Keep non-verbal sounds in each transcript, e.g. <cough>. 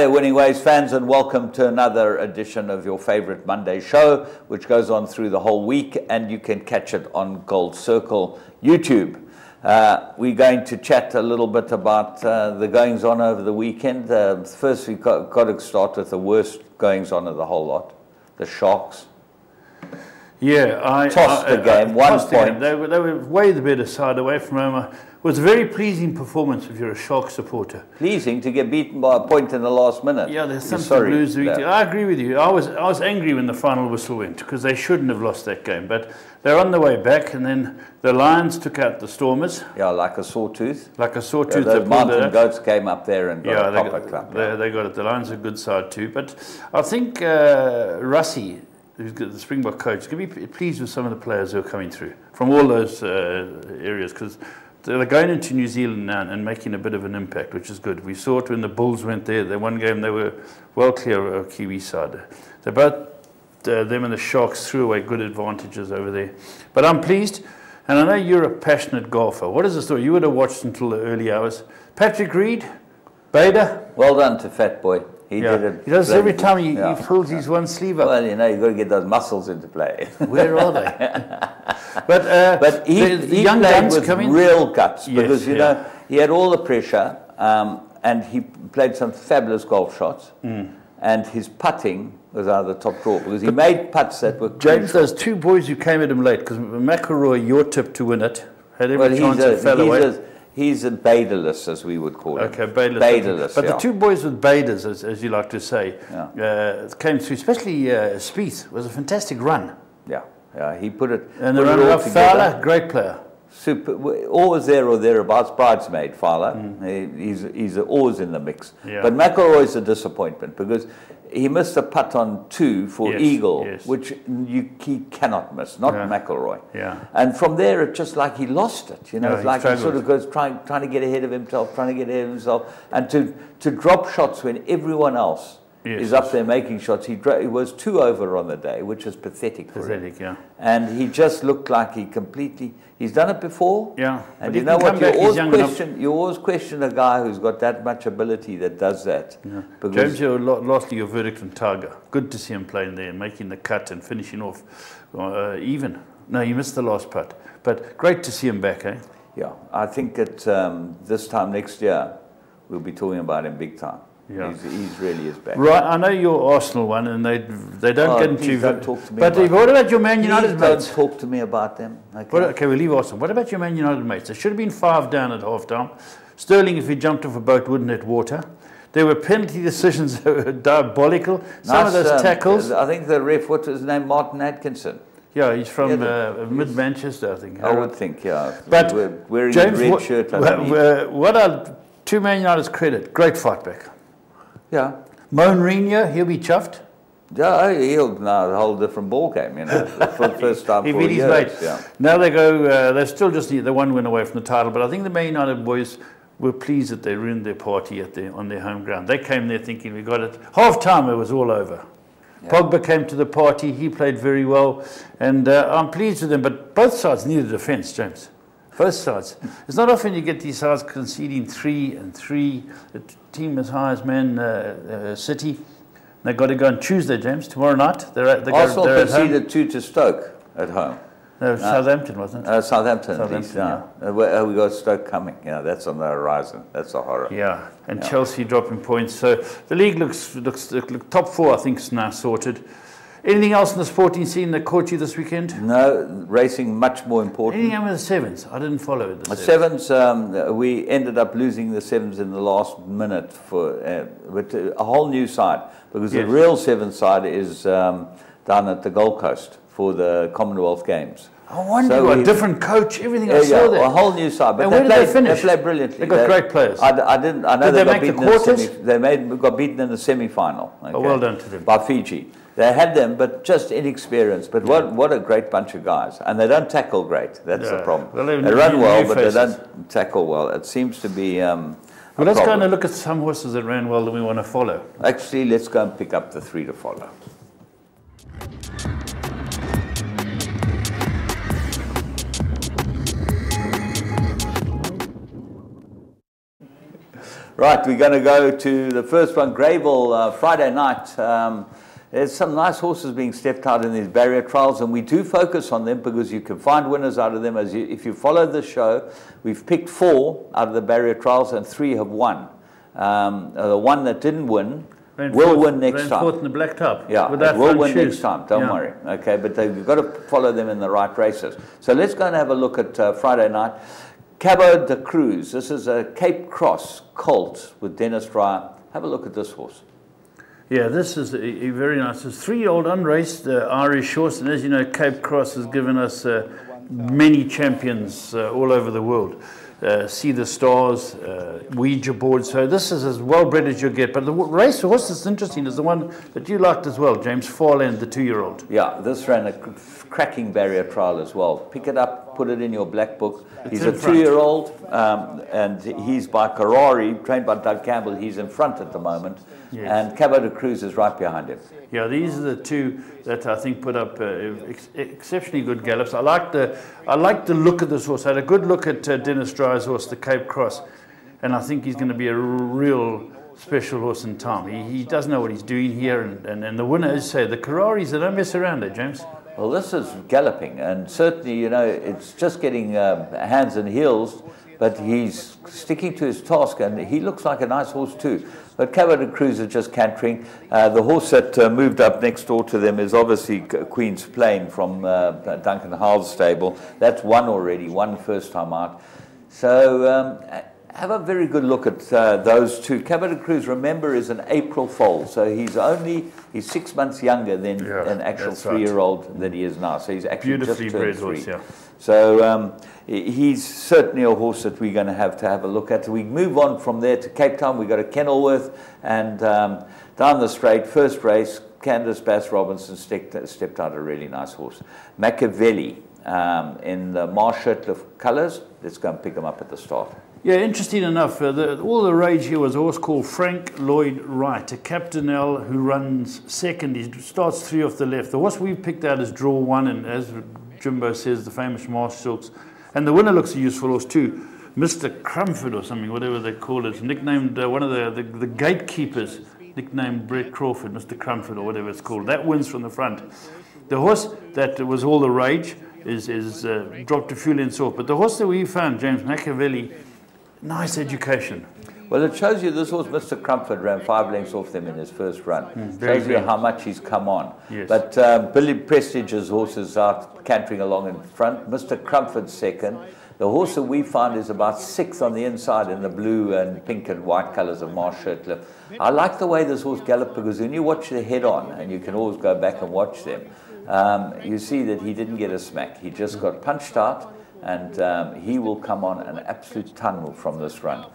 There, Winning Ways fans, and welcome to another edition of your favorite Monday show, which goes on through the whole week, and you can catch it on Gold Circle YouTube. Uh, we're going to chat a little bit about uh, the goings on over the weekend. Uh, first, we've got, got, to start with the worst goings on of the whole lot the Sharks. Yeah, I tossed I, the game, I, one point. They were, they were way the better side away from home It was a very pleasing performance if you're a Shark supporter. Pleasing to get beaten by a point in the last minute. Yeah, there's something sorry, blues. I agree with you. I was I was angry when the final whistle went because they shouldn't have lost that game. But they're on the way back, and then the Lions took out the Stormers. Yeah, like a sawtooth. Like a sawtooth. Yeah, the mountain goats came up there and got yeah, a they got, club. They, they, got it. The Lions are a good side too. But I think uh, Rassie, the Springbok coach, can be pleased with some of the players who are coming through from all those uh, areas because they're going into New Zealand now and making a bit of an impact, which is good. We saw it when the Bulls went there. The one game they were well clear of Kiwi side. So both uh, them and the Sharks threw away good advantages over there. But I'm pleased, and I know you're a passionate golfer. What is the story? You would have watched until the early hours. Patrick Reed, Bader. Well done to Fat Boy. He yeah. did it. He does every time he, yeah. he pulls his one sleeve up. Well, you know, you've got to get those muscles into play. Where are they? <laughs> but uh, but he, the, the he young played with coming? real guts yes, because you know he had all the pressure um, and he played some fabulous golf shots. Mm. And his putting was out of the top drawer because he but made putts that were James. Those two boys who came at him late because McIlroy, your tip to win it, had every well, chance a, fell away. A, He's a Baderless, as we would call it. Okay, Baderless. Baderless but yeah. the two boys with Baders, as, as you like to say, yeah. uh, came through, especially uh, Spieth, was a fantastic run. Yeah, yeah, he put it. And the runner up Fowler, great player. Super, always there or thereabouts, bridesmaid Fowler. Mm. He, he's, he's always in the mix. Yeah. But McIlroy's a disappointment because he missed a putt on two for yes, eagle, yes. which you, he cannot miss, not yeah. McIlroy. Yeah. And from there, it's just like he lost it. You know, it's like he sort of goes trying, trying to get ahead of himself, trying to get ahead of himself, and to, to drop shots when everyone else yes, is up there making shots. He, he, was two over on the day, which is pathetic for pathetic, yeah. And he just looked like he completely He's done it before. Yeah. And you know what? You always question. You always question a guy who's got that much ability that does that. Yeah. James, your, lastly, your verdict on Tiger. Good to see him playing there, and making the cut and finishing off uh, even. No, you missed the last putt, but great to see him back, eh? Yeah, I think that um, this time next year we'll be talking about him big time. Yeah. He's, he's really is back. Right, I know you're Arsenal one, and they they don't oh, get into. Don't talk to me. But what about your Man United please mates? Don't talk to me about them. Okay. What, okay, we leave Arsenal. What about your Man United mates? There should have been five down at half time. Sterling, if he jumped off a boat, wouldn't hit water. There were penalty <laughs> decisions that were diabolical. Some nice, of those um, tackles. I think the ref, what was his name, Martin Atkinson. Yeah, he's from yeah, the, uh, mid Manchester, I think. I would think, yeah. But wearing James, red what, shirt. <laughs> What, what are two Man United's credit? Great fight back. Yeah. Mourinho, he'll be chuffed. Yeah, he'll now a whole different ball game, you know, <laughs> for the first time he for beat. His mate. Yeah. Now they go, uh, they're still just the one win away from the title, but I think the Man United boys were pleased that they ruined their party at their, on their home ground. They came there thinking we got it. Half time it was all over. Yeah. Pogba came to the party, he played very well, and uh, I'm pleased with them, but both sides need a defence, James. Both sides. It's not often you get these sides conceding three and three. The team as high as Man uh, uh, City. They've got to go on Tuesday, James. Tomorrow night. They're at, they're Arsenal they're conceded two to Stoke at home. No, uh, Southampton, wasn't it? Uh, Southampton, Southampton yeah. yeah. Uh, we got Stoke coming. Yeah, that's on the horizon. That's a horror. Yeah, and yeah. Chelsea dropping points. So the league looks looks look, top four. I think is now sorted. Anything else in the sporting scene that caught you this weekend? No, racing much more important. Anything with the sevens? I didn't follow the, the sevens. sevens um, we ended up losing the sevens in the last minute for uh, but uh, a whole new side because yes. the real seven side is um, down at the Gold Coast for the Commonwealth Games. I wonder, so a different coach, everything yeah, I saw yeah, there. a whole new side. But and where did played, they finish? They played brilliantly. They got they, great players. I, I, didn't. I know did they, they got beaten the quarters? in the semi, They made got beaten in the semi-final. Okay, oh, well done to them. By Fiji. They had them, but just inexperienced. But what, what a great bunch of guys. And they don't tackle great. That's yeah. the problem. Well, they run well, but faces. they don't tackle well. It seems to be. Um, well, let's problem. go and look at some horses that ran well that we want to follow. Actually, let's go and pick up the three to follow. Right, we're going to go to the first one, Greyville, uh, Friday night. Um, there's some nice horses being stepped out in these barrier trials, and we do focus on them because you can find winners out of them. As you, if you follow the show, we've picked four out of the barrier trials, and three have won. Um, uh, the one that didn't win Ran will fourth- win next ran time. fourth in the black top. Yeah, will win shoes. next time. Don't Yeah. worry. Okay, but they, you've got to follow them in the right races. So let's go and have a look at uh, Friday night. Cabo de Cruz. This is a Cape Cross colt with Dennis Drier. Have a look at this horse. Yeah, this is a, a very nice. It's three-year-old unraced uh, Irish horse, and as you know, Cape Cross has given us uh, many champions uh, all over the world. Uh, Sea the Stars, uh, Ouija board. So this is as well bred as you get. But the race horse that's interesting is the one that you liked as well, James Farland, the two-year-old. Yeah, this ran a cracking barrier trial as well. Pick it up, put it in your black book. He's a two-year-old, um, and he's by Karari, trained by Doug Campbell. He's in front at the moment, Yes. and Cabo de Cruz is right behind him. Yeah, these are the two that I think put up uh, ex- exceptionally good gallops. I like the I like the look of this horse. I had a good look at uh, Dennis Drier's horse, the Cape Cross, and I think he's going to be a real special horse in time. He, he does know what he's doing here, and, and, and the winner, you say, the Kararis, they don't mess around there, James. Well, this is galloping, and certainly, you know, it's just getting um, hands and heels, but he's sticking to his task, and he looks like a nice horse too. But de Cruz is just cantering. Uh, the horse that uh, moved up next door to them is obviously Queen's Plain from uh, Duncan Howell's stable. That's one already, one first time out. So um, have a very good look at uh, those two. De Cruz, remember, is an April foal, so he's only he's six months younger than Yeah, an actual three-year-old that he is now. So he's actually Beautifully just turned bred three. horse, yeah. So um, he's certainly a horse that we're going to have to have a look at. We move on from there to Cape Town. We go to Kenilworth and um, down the straight, first race, Candice Bass-Robinson stepped, stepped out a really nice horse. Machiavelli um, in the Marsh Shirtliff colours. Let's go and pick him up at the start. Yeah, interesting enough, uh, the, all the rage here was a horse called Frank Lloyd Wright, a Captain Al who runs second. He starts three off the left. The horse we've picked out is draw one, and as Jimbo says, the famous Marsh Silks. And the winner looks a useful horse too. Mr. Crumford or something, whatever they call it, nicknamed uh, one of the, the, the gatekeepers, nicknamed Brett Crawford, Mr. Crumford or whatever it's called. That wins from the front. The horse that was all the rage is, is uh, dropped to fuel and salt. But the horse that we found, James Machiavelli, nice education. Well, it shows you this horse, Mr. Crumford, ran five lengths off them in his first run. very shows you how much he's come on. Yes. But um, Billy Prestige's horse is out cantering along in front. Mr. Crumford second. The horse that we found is about sixth on the inside in the blue and pink and white colours of Marsh Shirtliff. I like the way this horse galloped because when you watch the head on, and you can always go back and watch them, um, you see that he didn't get a smack. He just got punched out, and um, he will come on an absolute tunnel from this run.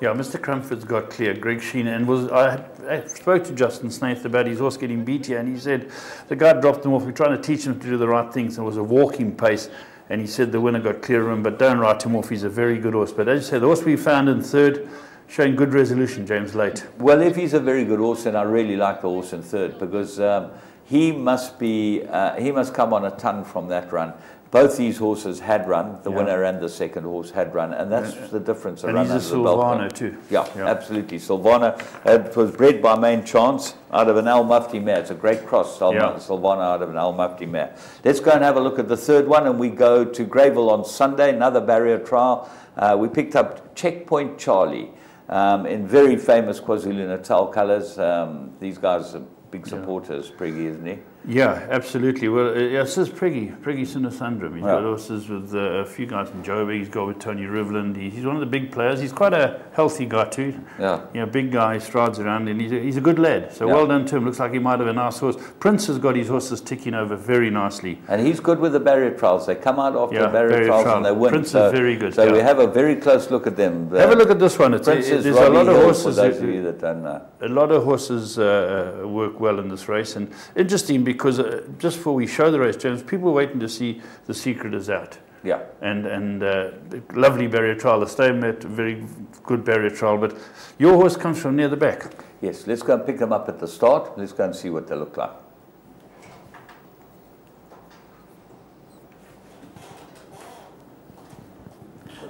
Yeah, Mr. Crumford's got clear. Greg Cheyne and was I, I spoke to Justin Snaith about his horse getting beat here, and he said the guy dropped him off. We're trying to teach him to do the right things, and it was a walking pace. And he said the winner got clear of him, but don't write him off. He's a very good horse. But as you say, the horse we found in third, showing good resolution, James Late. Well, if he's a very good horse, then I really like the horse in third because um, he must be uh, he must come on a ton from that run. Both these horses had run, the Yeah. winner and the second horse had run, and that's the difference. And he's a under the belt Silvano one. too. Yeah, Yeah. absolutely. Silvano it was bred by Maine Chance out of an Al Mufti mare. It's a great cross, Sil- Yeah. Silvano out of an Al Mufti mare. Let's go and have a look at the third one, and we go to Greyville on Sunday, another barrier trial. Uh, we picked up Checkpoint Charlie um, in very famous KwaZulu-Natal colours. Um, these guys are big supporters, Priggy, isn't he? Yeah, absolutely. Well, uh, yeah, this is Priggy, Priggy Sinasundram. He's Yeah. got horses with uh, a few guys in Joburg. He's got with Tony Rivalland. He, he's one of the big players. He's quite a healthy guy too. Yeah. You know, big guy, he strides around, and he's a, he's a good lad. So Yeah. well done to him. Looks like he might have a nice horse. Prince has got his horses ticking over very nicely. And he's good with the barrier trials. They come out after Yeah, the barrier, barrier trials trial. and they win. Prince is very good, So we have a very close look at them. Have a look at this one. It's, Prince it, is there's a lot of Hill, horses. For of you that know. a lot of horses uh, uh, work well in this race, and interesting because uh, just before we show the race, James, people are waiting to see the secret is out. Yeah. and and uh, lovely barrier trial. The stay met very good barrier trial, but your horse comes from near the back. Yes, let's go and pick them up at the start. Let's go and see what they look like.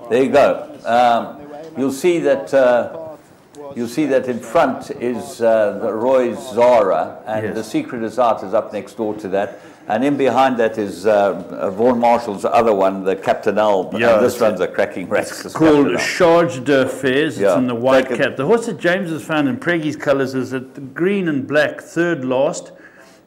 There you go. Um, you'll see that uh, You'll see that in front is uh, the Roy Zara, and Yes. the Secret is Out is up next door to that. And in behind that is uh, Vaughan Marshall's other one, the Captain Al. Yeah, this it's- runs a cracking race. this called Charge de Fairs. It's Yeah. in the white Take it- cap. The horse that James has found in Preggy's colours is at green and black, third last.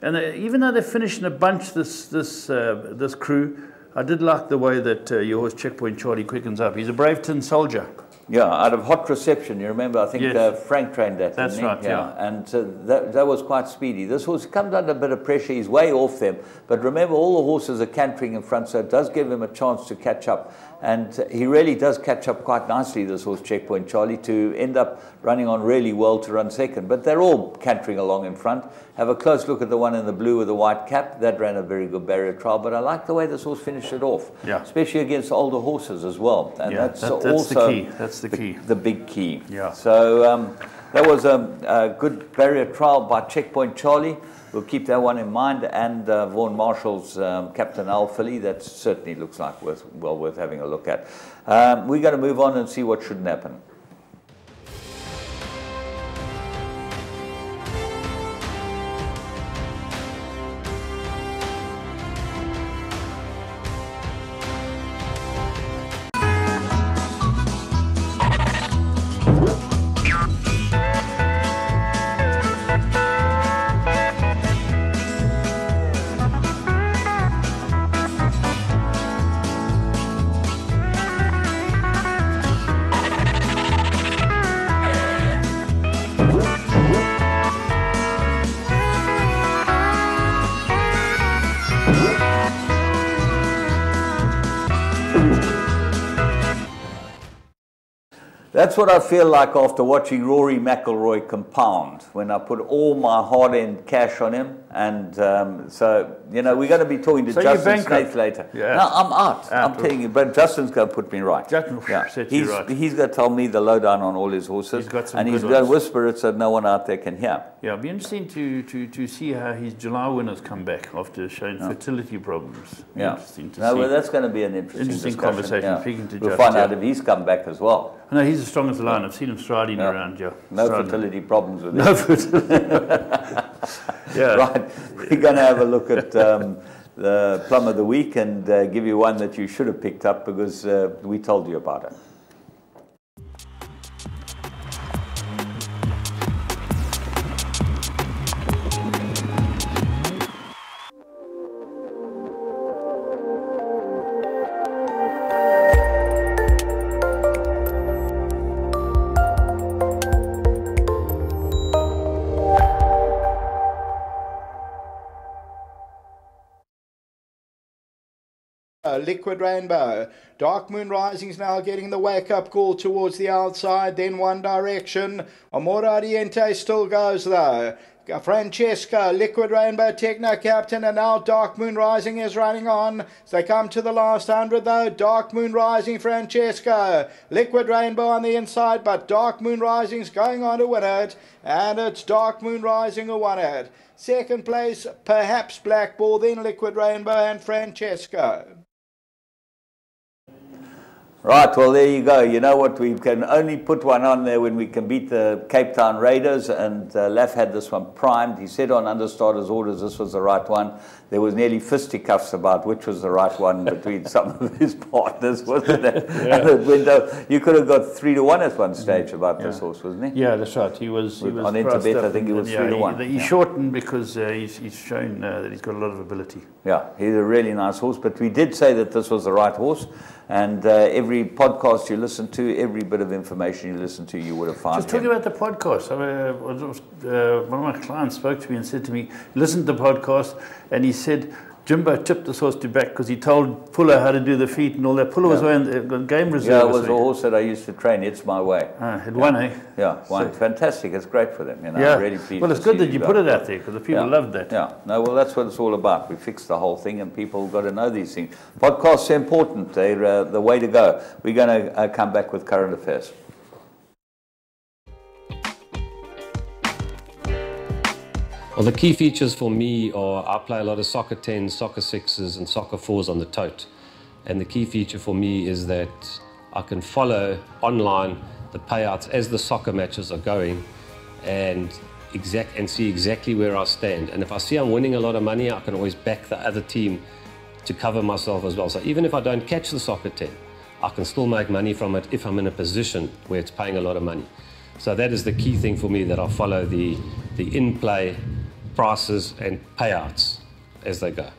And they, even though they finished in a bunch, this this uh, this crew, I did like the way that uh, your horse Checkpoint Charlie quickens up. He's a brave tin soldier. Yeah, out of hot reception. You remember, I think Yes. uh, Frank trained that. That's right, yeah. And uh, that, that was quite speedy. This horse comes under a bit of pressure. He's way off them. But remember, all the horses are cantering in front, so it does give him a chance to catch up. And he really does catch up quite nicely, this horse, Checkpoint Charlie, to end up running on really well to run second. But they're all cantering along in front. Have a close look at the one in the blue with the white cap. That ran a very good barrier trial. But I like the way this horse finished it off, Yeah. especially against older horses as well. And Yeah, that's, that- that's the also key. That's the key. the big key. Yeah. So um, that was a, a good barrier trial by Checkpoint Charlie. We'll keep that one in mind. And uh, Vaughan Marshall's um, Captain Al Filly, that certainly looks like worth, well worth having a look at. Um, we're going to move on and see what shouldn't happen. That's what I feel like after watching Rory McIlroy compound when I put all my hard end cash on him. And um, so, you know, we're going to be talking to So Justin? Snaith later. Yeah. No, I'm out. I'm telling you, but Justin's going to put me right. Justin will set you he's, right. He's going to tell me the lowdown on all his horses. He's got some and he's going to whisper it so no one out there can hear. Yeah, it'll be interesting to, to, to see how his July winners come back after showing fertility problems. Yeah. Interesting to no, see. well, that's going to be an interesting, Interesting discussion. conversation, Yeah. speaking to We'll Just, find out if he's come back as well. no, he's as strong as a lion. I've seen him striding Yeah. around, yeah. No Striding. fertility problems with him. No fertility. <laughs> yeah. <laughs> Right, we're going to have a look at um, the plum of the week and uh, give you one that you should have picked up because uh, we told you about it. Liquid Rainbow. Dark Moon Rising's now getting the wake up call towards the outside, then one direction. Amor Oriente still goes though. Francesca, Liquid Rainbow Techno Captain, and now Dark Moon Rising is running on. As they come to the last hundred though, Dark Moon Rising, Francesco. Liquid Rainbow on the inside, but Dark Moon Rising's going on to win it. And it's Dark Moon Rising who won it. Second place, perhaps Black Ball, then Liquid Rainbow and Francesco. Right, well, there you go. You know what? We can only put one on there when we can beat the Cape Town Raiders, and uh, Laf had this one primed. He said on understarters orders this was the right one. There was nearly fisticuffs about which was the right one <laughs> between some of his partners, <laughs> wasn't there? And it you could have got three to one at one stage about this horse, wasn't he? Yeah, that's right. He was. He was on Interbet, I think he was yeah, three to he- one, He yeah. shortened because uh, he's, he's shown uh, that he's got a lot of ability. Yeah, he's a really nice horse. But we did say that this was the right horse. And uh, every podcast you listen to, every bit of information you listen to, you would have found Just talking about the podcast, I, uh, was- uh, one of my clients spoke to me and said to me, listen to the podcast, and he said, Jimbo tipped this horse to back because he told Puller how to do the feet and all that. Puller was Yeah. on the game reserve. Yeah, it was a horse that I used to train. It's my way. Ah, it won, eh? Yeah, one So- fantastic. It's great for them. You know, yeah. I'm really pleased. well, it's good that you put it out there because the people yeah. loved that. Yeah, no, well, that's what it's all about. We fixed the whole thing, and people got to know these things. Podcasts are important. They're uh, the way to go. We're going to uh, come back with current affairs. Well, the key features for me are I play a lot of soccer 10s, soccer 6s, and soccer 4s on the tote. And the key feature for me is that I can follow online the payouts as the soccer matches are going and exact and see exactly where I stand. And if I see I'm winning a lot of money, I can always back the other team to cover myself as well. So even if I don't catch the soccer 10, I can still make money from it if I'm in a position where it's paying a lot of money. So that is the key thing for me that I follow the, the in-play prices and payouts as they go.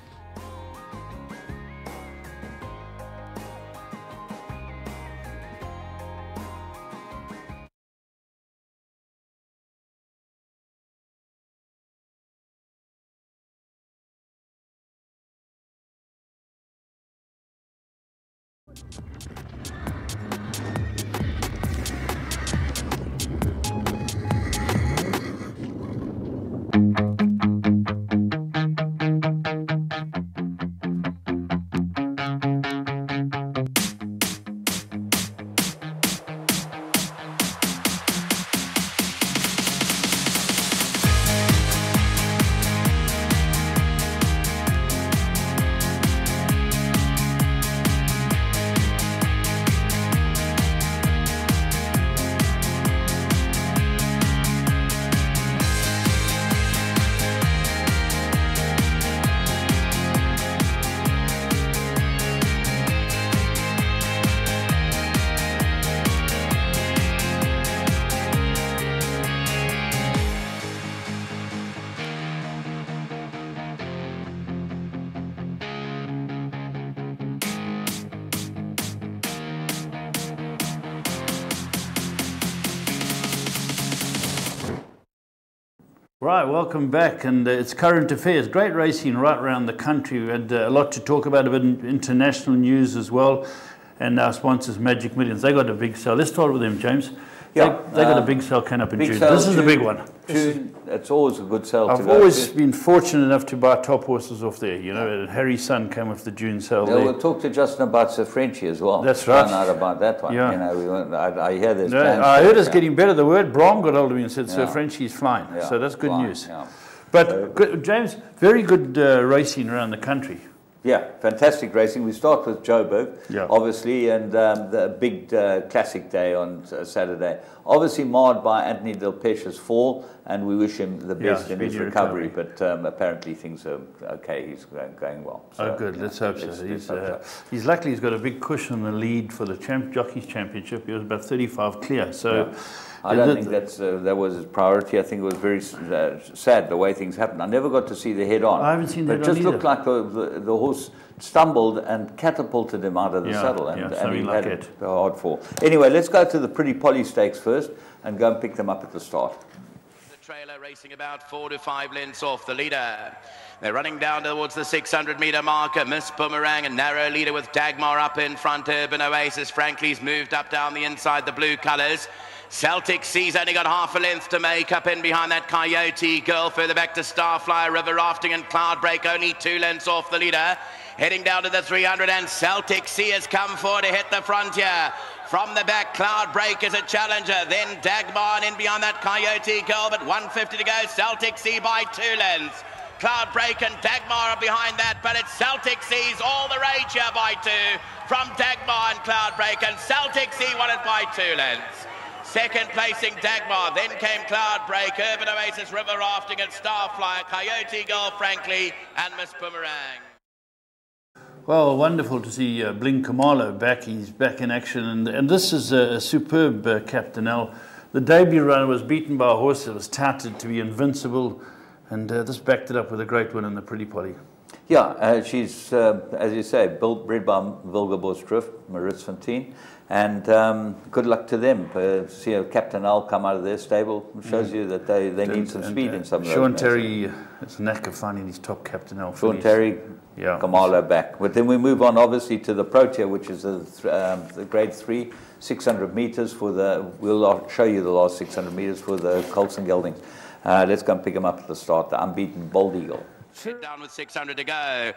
Right, welcome back, and uh, it's current affairs. Great racing right around the country. We had uh, a lot to talk about, a bit international news as well. And our sponsors, Magic Millions, they got a big sale. Let's start with them, James. Yeah, they, they got um, a big sale coming up in June. sale This is the big one. June, it's always a good sale I've always to. been fortunate enough to buy top horses off there. You know, Harry's son came with the June sale Yeah, there. we'll talk to Justin about Sir Frenchie as well. That's right. Find out about that one. Yeah. You know, we I, I hear there's No, I heard it, it's getting better. The word Brom got hold of me and said, Sir Yeah. Frenchie's flying. Yeah, So that's good fine, news. yeah. But good, James, very good uh, racing around the country. Yeah, fantastic racing. We start with Joburg, Yeah. obviously, and um, the big uh, classic day on uh, Saturday. Obviously marred by Anthony Delpech's fall, and we wish him the Yeah, best in his recovery. recovery. But um, apparently things are okay. He's going, going well. Oh, So, good. yeah, Let's hope let's- so. let's He's, hope uh, so. he's luckily he's got a big cushion in the lead for the champ, Jockeys Championship. He was about 35 clear. So I don't think that's uh, that was his priority. I think it was very uh, sad the way things happened. I never got to see the head on. I haven't seen the but it just on looked like the, the, the horse stumbled and catapulted him out of the Yeah, saddle, and, yeah, and something he like had it. a hard fall. Anyway, let's go to the Pretty Polly Stakes first and go and pick them up at the start. The trailer racing about four to five lengths off the leader. They're running down towards the 600 metre marker. Miss Boomerang, a narrow leader with Dagmar up in front. Urban Oasis. Frankly's moved up down the inside, the blue colours. Celtic Sea's only got half a length to make up in behind that Coyote girl. Further back to Starflyer, River Rafting and Cloudbreak, only two lengths off the leader. Heading down to the 300 and Celtic Sea has come forward to hit the frontier. From the back, Cloudbreak is a challenger. Then Dagmar in behind that Coyote girl, but 150 to go. Celtic Sea by two lengths. Cloudbreak and Dagmar are behind that, but it's Celtic Seas all the rage here by two from Dagmar and Cloudbreak, and Celtic Sea won it by two lengths. Second placing Dagmar, then came Cloudbreak, Urban Oasis, River Rafting, and Starflyer, Coyote Girl, Frankly, and Miss Boomerang. Well, wonderful to see uh, Blink Kamalo back. He's back in action, and, and this is a, a superb uh, Captain Al. The debut runner was beaten by a horse that was touted to be invincible, and uh, this backed it up with a great win in the Pretty Polly. Yeah, uh, she's, uh, as you say, built, bred by Wilgerbos Drift, Maritz Fontaine, and um, good luck to them. Uh, see a Captain Al come out of their stable shows you that they, they need some And, speed uh, in some of those Sean. Tarry, uh, it's a knack of finding his top Captain Al. Sean fillies. Tarry, Yeah. Kamala back. But then we move on, obviously, to the Protea, which is the, th- um, the grade three, 600 meters for the, we'll uh, show you the last 600 meters for the Colts and Geldings. Uh, let's go and pick them up at the start. The unbeaten Bold Eagle. Sit down with 600 to go.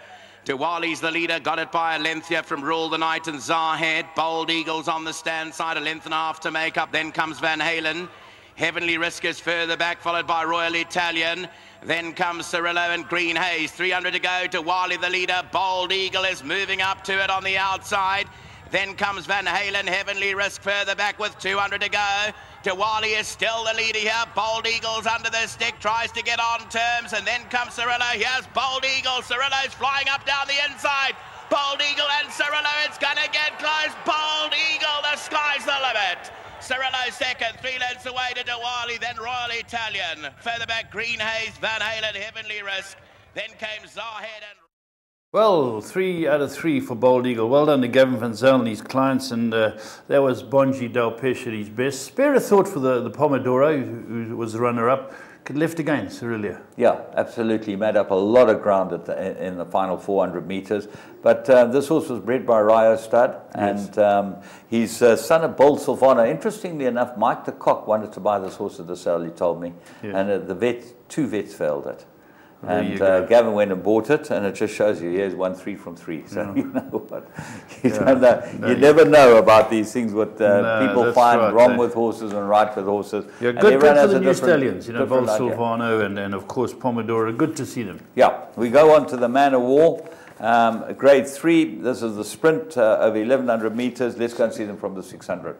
Diwali's the leader, got it by a length here from Rule the Night and Zarhead. Bold Eagles on the stand side, a length and a half to make up. Then comes Van Halen. Heavenly Risk is further back, followed by Royal Italian. Then comes Cirillo and Green Haze. 300 to go to Wally, the leader. Bold Eagle is moving up to it on the outside. Then comes Van Halen, Heavenly Risk further back with 200 to go. Diwali is still the leader here. Bold Eagles under the stick, tries to get on terms, and then comes Cirillo. Here's Bold Eagle. Cirillo's flying up down the inside. Bold Eagle and Cirillo, it's going to get close. Bold Eagle, the sky's the limit. Cirillo second, three lengths away to Diwali, then Royal Italian. Further back, Green Haze, Van Halen, Heavenly Risk. Then came Zahed and... Well, three out of three for Bold Eagle. Well done to Gavin Van Zyl and his clients, and uh, that was Bonji Delpech at his best. Spare a thought for the, the Pomodoro, who, who was the runner-up. Could lift again, Cirilia. Yeah, absolutely. Made up a lot of ground the, in the final 400 meters. But uh, this horse was bred by Rio Stud, and yes. um, his uh, son of Bold Silvano. Interestingly enough, Mike de Kock wanted to buy this horse at the sale, he told me. Yeah. And uh, the vet, two vets failed it. And uh, Gavin went and bought it, and it just shows you here's one three from three. So yeah. <laughs> you know what <laughs> you yeah. don't know. No, you never know about these things. What uh, no, people find right, wrong with horses and right with horses. Yeah, good, good for the new stallions. You know, Bold Silvano and, and of course Pomodoro. Good to see them. Yeah, we go on to the Man of War. Um, grade three. This is the sprint uh, of 1100 meters. Let's go and see them from the 600.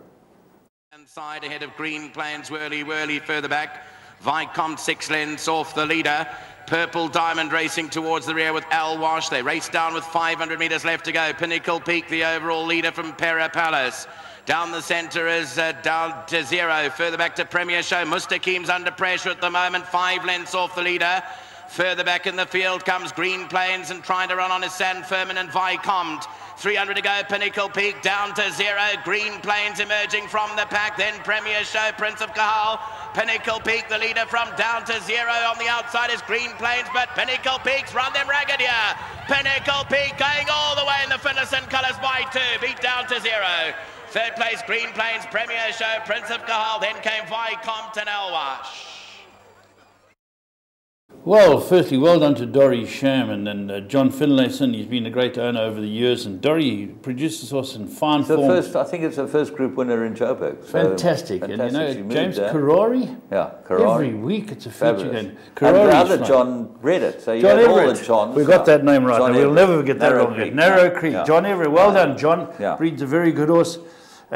Side ahead of Green Plains, Whirly Whirly further back. Vicomte six lengths off the leader. Purple Diamond racing towards the rear with Al Wash. They race down with 500 metres left to go. Pinnacle Peak, the overall leader from Pera Palace. Down the centre is uh, down to zero. Further back to Premier Show. Mustaqim's under pressure at the moment. Five lengths off the leader. Further back in the field comes Green Plains and trying to run on his San Fermin and Vicomte. 300 to go, Pinnacle Peak down to zero. Green Plains emerging from the pack. Then Premier Show, Prince of Cahal. Pinnacle Peak, the leader from down to zero. On the outside is Green Plains, but Pinnacle Peaks run them ragged here. Pinnacle Peak going all the way in the Finlayson colours by two. Beat down to zero. Third place, Green Plains, Premier Show, Prince of Cahal. Then came Vicomte and Elwash. Well, firstly, well done to Dory Sherman and, uh, John Finlayson. He's been a great owner over the years, and Dory produces us in fine it's form. First, I think it's the first group winner in Joburg. So fantastic. fantastic. And you know, James Karori? Yeah, Karori. Every week it's a feature and the other John read it. So you John Everett. all the Johns. We got that name right. John we'll never get that wrong. Creek. Narrow Creek. Yeah. John Everett. Well yeah. done, John. Yeah. Breeds a very good horse.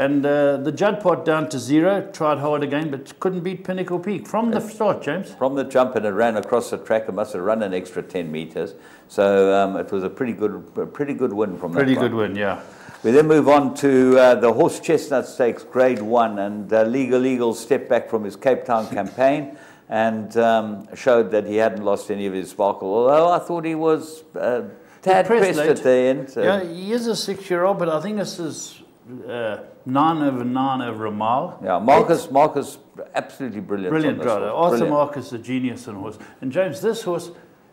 And uh, the Judd pot down to zero, tried hard again, but couldn't beat Pinnacle Peak from the start, James. From the jump, and it ran across the track. It must have run an extra 10 metres. So um, it was a pretty good, a pretty good win from pretty that Pretty good win, yeah. We then move on to uh, the Horse Chestnut Stakes, Grade 1, and uh, Legal Eagle stepped back from his Cape Town <laughs> campaign and um, showed that he hadn't lost any of his sparkle, although I thought he was uh, tad pressed, pressed at the end. So. Yeah, he is a six-year-old, but I think this is uh, nine over nine over a mile. Yeah, Marcus, it's, Marcus, absolutely brilliant. Brilliant rider. Arthur brilliant. Marcus, a genius on horse. And James, this horse,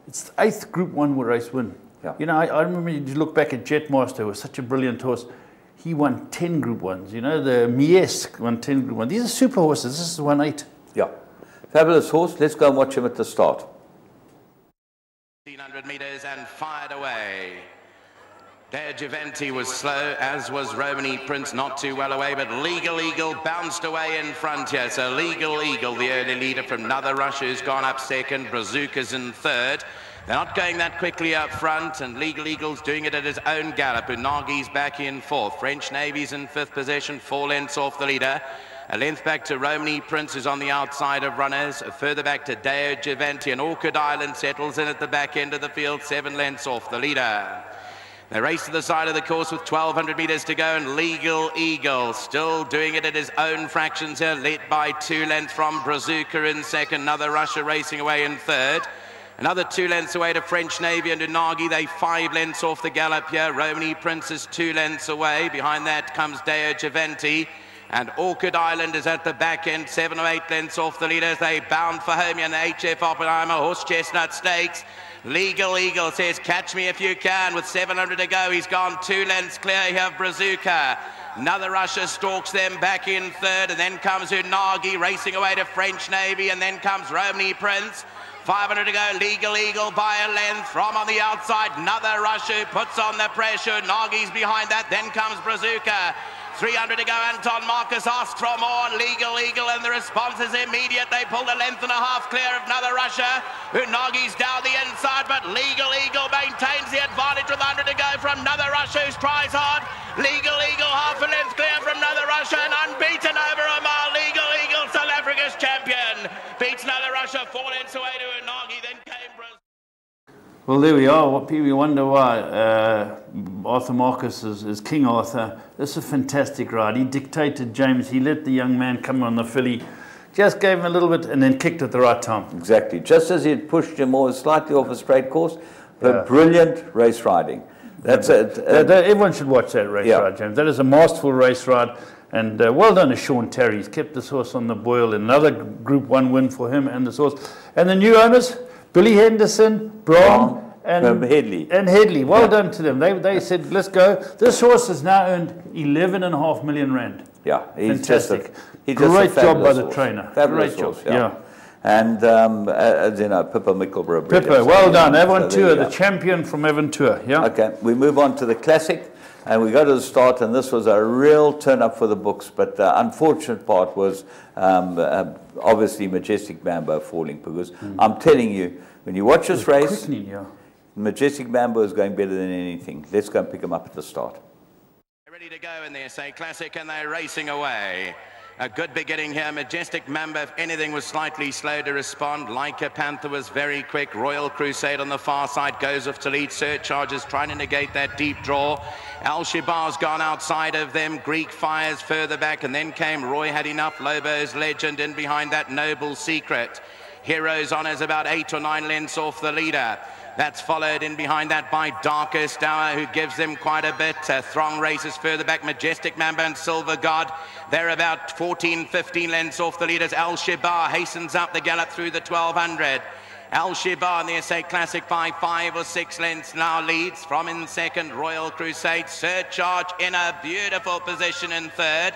it's the eighth Group One race win. Yeah. You know, I, I remember you look back at Jetmaster, who was such a brilliant horse. He won 10 Group Ones. You know, the Mies won 10 Group Ones. These are super horses. This is one eight. Yeah. Fabulous horse. Let's go and watch him at the start. 1,500 metres and fired away. Dare Javenti was slow, as was Romany Prince, not too well away, but Legal Eagle bounced away in front here. So Legal Eagle, the early leader from Another Russia, who's gone up second. Brazuka's in third. They're not going that quickly up front, and Legal Eagle's doing it at his own gallop. Unagi's back in fourth. French Navy's in fifth position, four lengths off the leader. A length back to Romany Prince, who's on the outside of runners. Further back to Deo Javenti, and Orchid Island settles in at the back end of the field, seven lengths off the leader. They race to the side of the course with 1,200 metres to go, and Legal Eagle still doing it at his own fractions here, led by two lengths from Brazuka in second. Another Russia racing away in third. Another two lengths away to French Navy and Unagi. They five lengths off the gallop here. Romany Princess two lengths away. Behind that comes Deo Javenti. And Orchid Island is at the back end, seven or eight lengths off the leaders. They bound for home in the HF Oppenheimer Horse Chestnut Stakes. Legal Eagle says, catch me if you can. With 700 to go, he's gone two lengths clear of Brazuka. Another Russia stalks them back in third, and then comes Unagi racing away to French Navy, and then comes Romany Prince. 500 to go, Legal Eagle by a length. From on the outside, another Russia puts on the pressure. Nagi's behind that, then comes Brazuka. 300 to go, Anton Marcus asked for more, Legal Eagle, and the response is immediate. They pull a length and a half clear of another Russia. Unagi's down the inside, but Legal Eagle maintains the advantage with 100 to go from another Russia who tries hard. Legal Eagle, half a length clear from Another Russia and unbeaten over a mile. Legal Eagle, South Africa's champion. Beats Another Russia, four lengths away to Unagi, then came Brazil. Well, there we are. What people wonder why uh, Arthur Marcus is, is King Arthur. This is a fantastic ride. He dictated James. He let the young man come on the filly, just gave him a little bit, and then kicked at the right time. Exactly. Just as he had pushed him more slightly off a straight course, but Yeah. brilliant race riding. That's it. That- that- everyone should watch that race Yeah. ride, James. That is a masterful race ride. And uh, well done to Sean Tarry. He's kept this horse on the boil. Another Group 1 win for him and this horse. And the new owners, Billy Henderson, Braun, and Headley. And Headley. Well Yeah. done to them. They, they said, let's go. This horse has now earned 11.5 million rand. Yeah, he's Fantastic. a, he's a Great job by the horse. trainer. Fabulous Great job, horse, yeah. yeah. And um, uh, as you know, Pippa Mickleburgh. Pippa, well So, done. so Avontuur, the champion from Avontuur. Yeah. Okay, we move on to the classic, and we go to the start, and this was a real turn up for the books. But the unfortunate part was um, uh, obviously Majestic Mambo falling because I'm telling you, when you watch this race, Quickening, yeah. Majestic Mambo is going better than anything. Let's go and pick him up at the start. Ready to go in the SA Classic and they're racing away. A good beginning here. Majestic Mambo, if anything, was slightly slow to respond. Like a Panther was very quick. Royal Crusade on the far side goes off to lead. Surcharges trying to negate that deep draw. Al Shibar's gone outside of them. Greek fires further back. And then came Roy Had Enough, Lobo's Legend, in behind that Noble Secret. Heroes on is about eight or nine lengths off the leader. That's followed in behind that by Darkest Hour, who gives them quite a bit. Uh, Throng races further back. Majestic Mambo and Silver God. They're about 14, 15 lengths off the leaders. Al Shibar hastens up the gallop through the 1200. Al Shibar in the SA Classic by five or six lengths now leads from in second. Royal Crusade Surcharge in a beautiful position in third.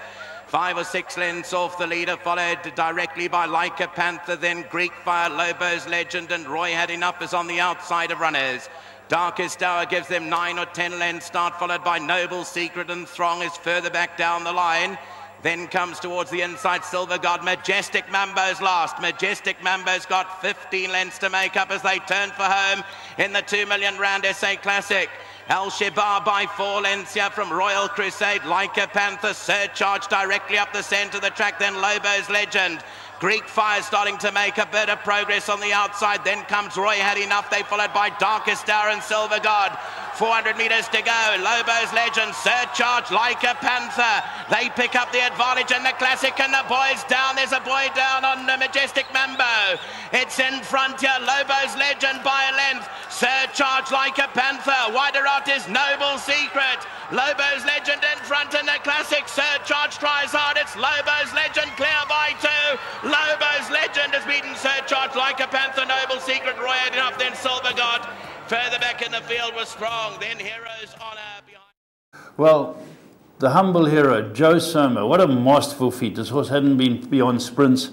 Five or six lengths off the leader, followed directly by Like a Panther, then Greek Fire, Lobo's Legend, and Roy Had Enough is on the outside of runners. Darkest Hour gives them nine or ten lengths start, followed by Noble Secret, and Throng is further back down the line. Then comes towards the inside Silver God. Majestic Mambo's last. Majestic Mambo's got 15 lengths to make up as they turn for home in the 2 million round SA Classic. Al Shibar by here from Royal Crusade. Like a Panther surcharge directly up the centre of the track. Then Lobo's Legend. Greek Fire starting to make a bit of progress on the outside. Then comes Roy Had Enough. They followed by Darkest Hour and Silver God. 400 metres to go. Lobo's Legend surcharge like a panther. They pick up the advantage in the classic and the boys down. There's a boy down on the Majestic Mambo. It's in front here. Lobo's Legend by a length. Surcharge like a panther. Wider out is Noble Secret. Lobo's Legend in front in the classic. Surcharge tries hard. It's Lobo's Legend clear by two. Lobo's Legend has beaten Surcharge like a panther. Noble Secret. Roy enough. Then Silver God. Further back in the field was Throng. Then Heroes Honor behind. Well, the humble hero, Joe Soma, what a masterful feat. This horse hadn't been beyond sprints.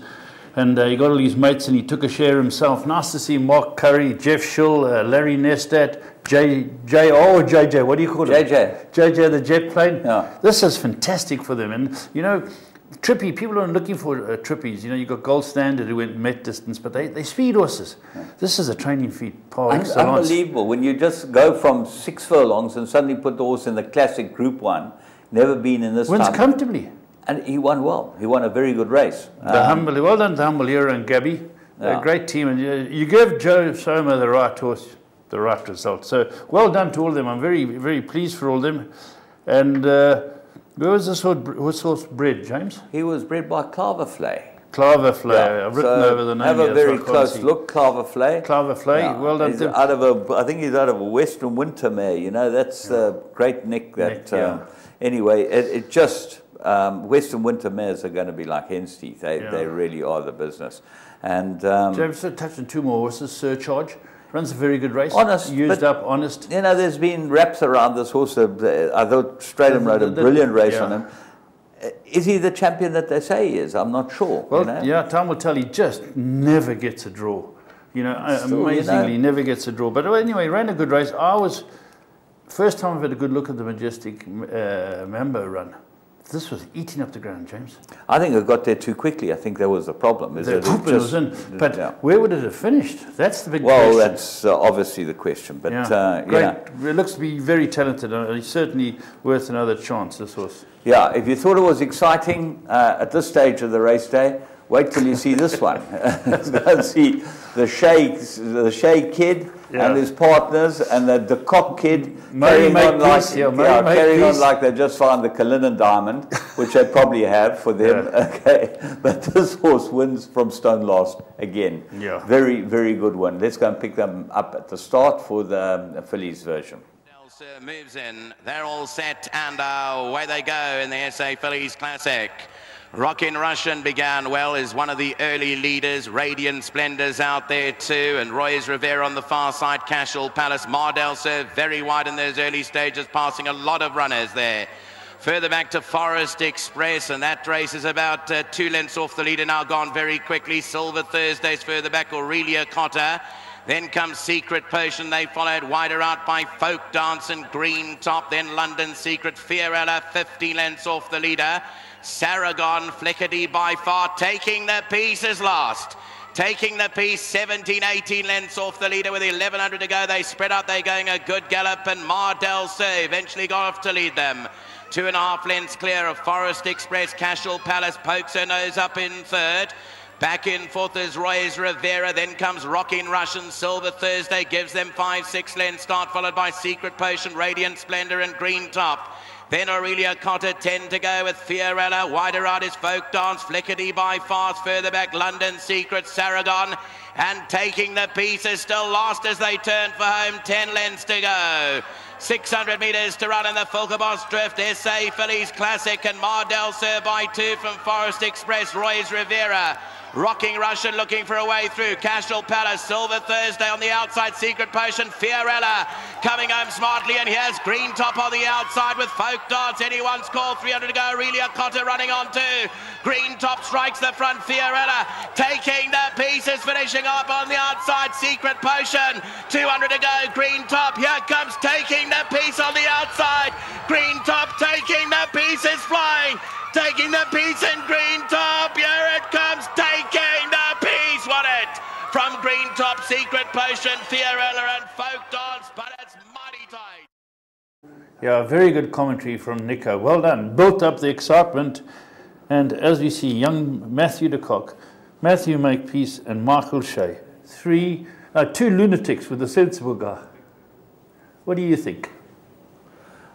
And uh, he got all his mates and he took a share himself. Nice to see Mark Curry, Jeff Schill, uh, Larry Nestadt, J, J, oh, JJ, what do you call it? JJ. JJ, the jet plane. Yeah. This is fantastic for them. And, you know, Trippy, people are looking for uh, Trippies. You know, you've got Gold Standard who went met distance, but they, they speed horses. This is a training feat par Un- Unbelievable. When you just go from six furlongs and suddenly put the horse in the classic Group One, never been in this Wins time. comfortably. and he won well. He won a very good race. The Um, humble, well done to Humble Hero and Gabby. Yeah. A great team, and you, you give Joe Soma the right horse, the right result. So well done to all of them. I'm very, very pleased for all of them. And uh, where was this horse, bred, James? he was bred by Klawervlei. Klawervlei. I've written so over the name. Have a very close see. look, Klawervlei. Klawervlei. Well done He's out of a, I think he's out of a Western Winter mare. You know, that's a great nick. That yeah. um, anyway, it, it just um, Western Winter mares are going to be like hen's teeth. They Yeah. they really are the business. And um, James so touched on two more horses. Surcharge runs a very good race. Honest, used up, honest. You know, there's been raps around this horse. uh, I thought Strydom The- rode a brilliant race yeah. on him. Uh, Is he the champion that they say he is? I'm not sure. Well, you know? yeah, time will tell. He just never gets a draw. You know, uh, Still, you amazingly, know. never gets a draw. But anyway, he ran a good race. I was first time I've had a good look at the majestic uh, Mambo run. This was eating up the ground, James. I think it got there too quickly. I think that was the problem. Is The poop was in, but yeah. where would it have finished? That's the big Well, question. that's uh, obviously the question. But yeah, uh, great. yeah, It looks to be very talented. and he's certainly worth another chance. This horse. yeah. If you thought it was exciting uh, at this stage of the race day, wait till you see this one. <laughs> Go and see the Shea, the Shea kid Yeah. and his partners, and the de Kock kid Murray carrying on like Makepeace, yeah, Murray carrying on like they just found the Cullinan diamond, which they probably have for them. <laughs> Okay, but this horse wins from Stone Last again. Yeah. very very good one. Let's go and pick them up at the start for the um, Fillies version. Moves in. They're all set and uh, away they go in the SA Fillies Classic. Rockin' Russian began well as one of the early leaders. Radiant Splendors out there too. And Roy's Rivera on the far side. Cashel Palace. Mardell served very wide in those early stages, passing a lot of runners there. Further back to Forest Express, and that race is about uh, two lengths off the leader now, gone very quickly. Silver Thursdays further back, Aurelia Cotter. Then comes Secret Potion. They followed wider out by Folk Dance and Green Top. Then London Secret. Fiorella 50 lengths off the leader. Saragon Flickety by far taking the pieces last. Taking the piece 17, 18 lengths off the leader with 1100 to go. They spread out. They're going a good gallop and Mardell Sir eventually got off to lead them. Two and a half lengths clear of Forest Express. Cashel Palace pokes her nose up in third. Back in fourth is Roy's Rivera. Then comes Rockin' Russian. Silver Thursday gives them five, six lengths start, followed by Secret Potion, Radiant Splendor, and Green Top. Then Aurelia Cotter, 10 to go with Fiorella. Wider out is Folk Dance, Flickety by Fast. Further back, London Secret, Saragon. And taking the pieces, still last as they turn for home. 10 lengths to go. 600 metres to run in the Wilgerbosdrift. SA Fillies Classic and Mardell Sir by two from Forest Express. Roy's Rivera. Rocking Russian looking for a way through. Cashel Palace, Silver Thursday on the outside. Secret Potion, Fiorella coming home smartly. And here's Green Top on the outside with Folk Dance. Anyone's call, 300 to go. Aurelia Cotter running on two. Green Top strikes the front. Fiorella taking the pieces, finishing up on the outside. Secret Potion, 200 to go. Green Top, here comes taking the piece on the outside. Green Top taking the pieces, flying. Taking the piece in Green Top. Here it comes, taking the piece. What it? From Green Top, Secret Potion, Fiorella and Folk Dance, but it's mighty tight. Yeah, very good commentary from Nico. Well done. Built up the excitement. And as we see, young Matthew de Kock, Matthew Makepeace, and Michael Shea. Three, uh, two lunatics with a sensible guy. What do you think?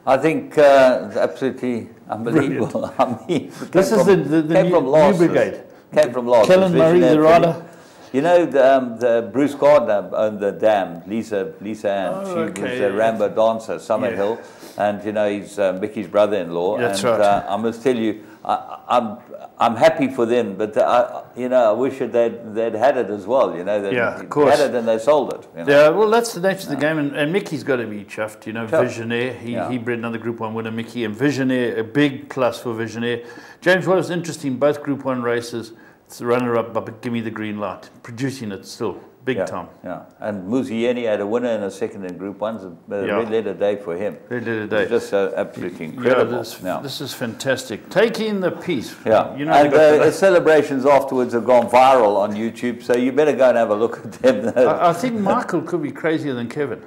I think uh, it's absolutely unbelievable. <laughs> I mean, This is from- the- the- the new- from new brigade. Came from last. Callan Murray, the rider. You know, the, um, the Bruce Gardner owned the dam, Lisa, Lisa Ann. Oh, she okay, was yeah. a Rambo dancer, Summerhill. And, you know, he's uh, Mickey's brother-in-law. That's and right. uh, I must tell you, I, I'm, I'm happy for them, but, I, you know, I wish that they'd, they'd had it as well, you know. They'd Yeah, of course. had it and they sold it. You know? Yeah, well, that's the nature of the game, and, and Mickey's got to be chuffed. You know, Chuffed. Visionaire. He, Yeah. he bred another Group One winner, Mickey, and Visionaire, a big plus for Visionaire. James, what was interesting, both Group One races, it's the runner-up, but give me the green light, producing it still, big yeah, time. Yeah, and Muzieni had a winner and a second in Group One's a Yeah. red letter day for him. Red letter day. just uh, absolutely Yeah, incredible. this, yeah. this is fantastic. Taking the piece. Yeah, you know, and uh, the- celebrations afterwards have gone viral on YouTube, so you better go and have a look at them. <laughs> I, I think Michael could be crazier than Kevin.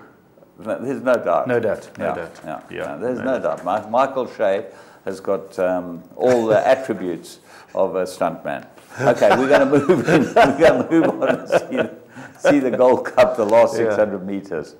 There's no doubt. No doubt, no yeah, doubt. Yeah, Yeah, yeah, there's no no, doubt. Mi- Michael Shea has got um, all the <laughs> attributes of a stuntman. Okay, we're going to move. In, <laughs> we're going to move on and see, the- Gold Cup, the last Yeah. 600 meters.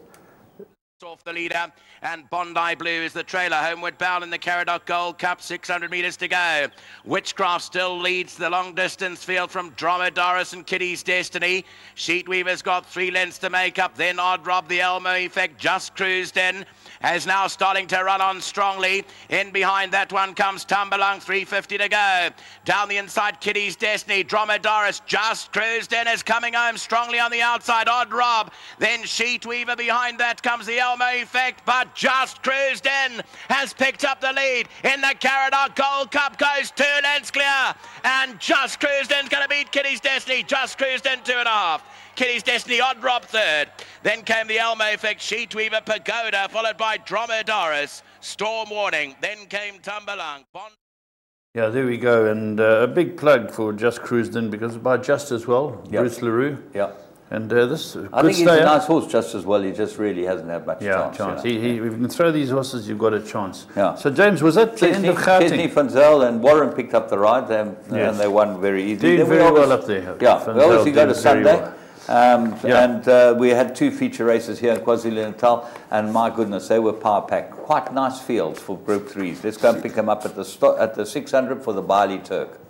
off the leader and Bondi Blue is the trailer. Homeward bound in the Caradoc Gold Cup 600 metres to go. Witchcraft still leads the long distance field from Dromedaris and Kitty's Destiny. Sheetweaver's got three lengths to make up. Then Odd Rob the Elmo Effect just cruised in as now starting to run on strongly. In behind that one comes Tumbalong 350 to go. Down the inside Kitty's Destiny Dromedaris just cruised in is coming home strongly on the outside. Odd Rob then Sheet Weaver behind that comes the Elmo Effect but just cruised in has picked up the lead. In the Caradoc Gold Cup goes two lengths clear and just cruised in's going to beat Kitty's Destiny just cruised in two and a half Kitty's Destiny, Odd Rob third. Then came the Elmo Effect, Sheet Weaver, Pagoda, followed by Dromedaris, Storm Warning. Then came Tumbalong. Bond Yeah, there we go. And uh, a big plug for Just Cruised In because by Just as well, Yep. Bruce LaRue. Yeah. And uh, this I good think he's a huh? nice horse just as well. He just really hasn't had much yeah, chance. chance. you know. He, he, if you can throw these horses, you've got a chance. Yeah. So, James, was that the end Chesney, of Chesney Gauteng? Van Zyl and Warren picked up the ride and, Yes. and they won very easily. Doing Then we very well obviously- up there. Yeah, Van we obviously Zyl go to Sunday. well. Um, Yeah. And uh, we had two feature races here in KwaZulu-Natal, and my goodness, they were power packed. Quite nice fields for Group 3s. Let's go and pick them up at the, sto- at the 600 for the Bali Turk.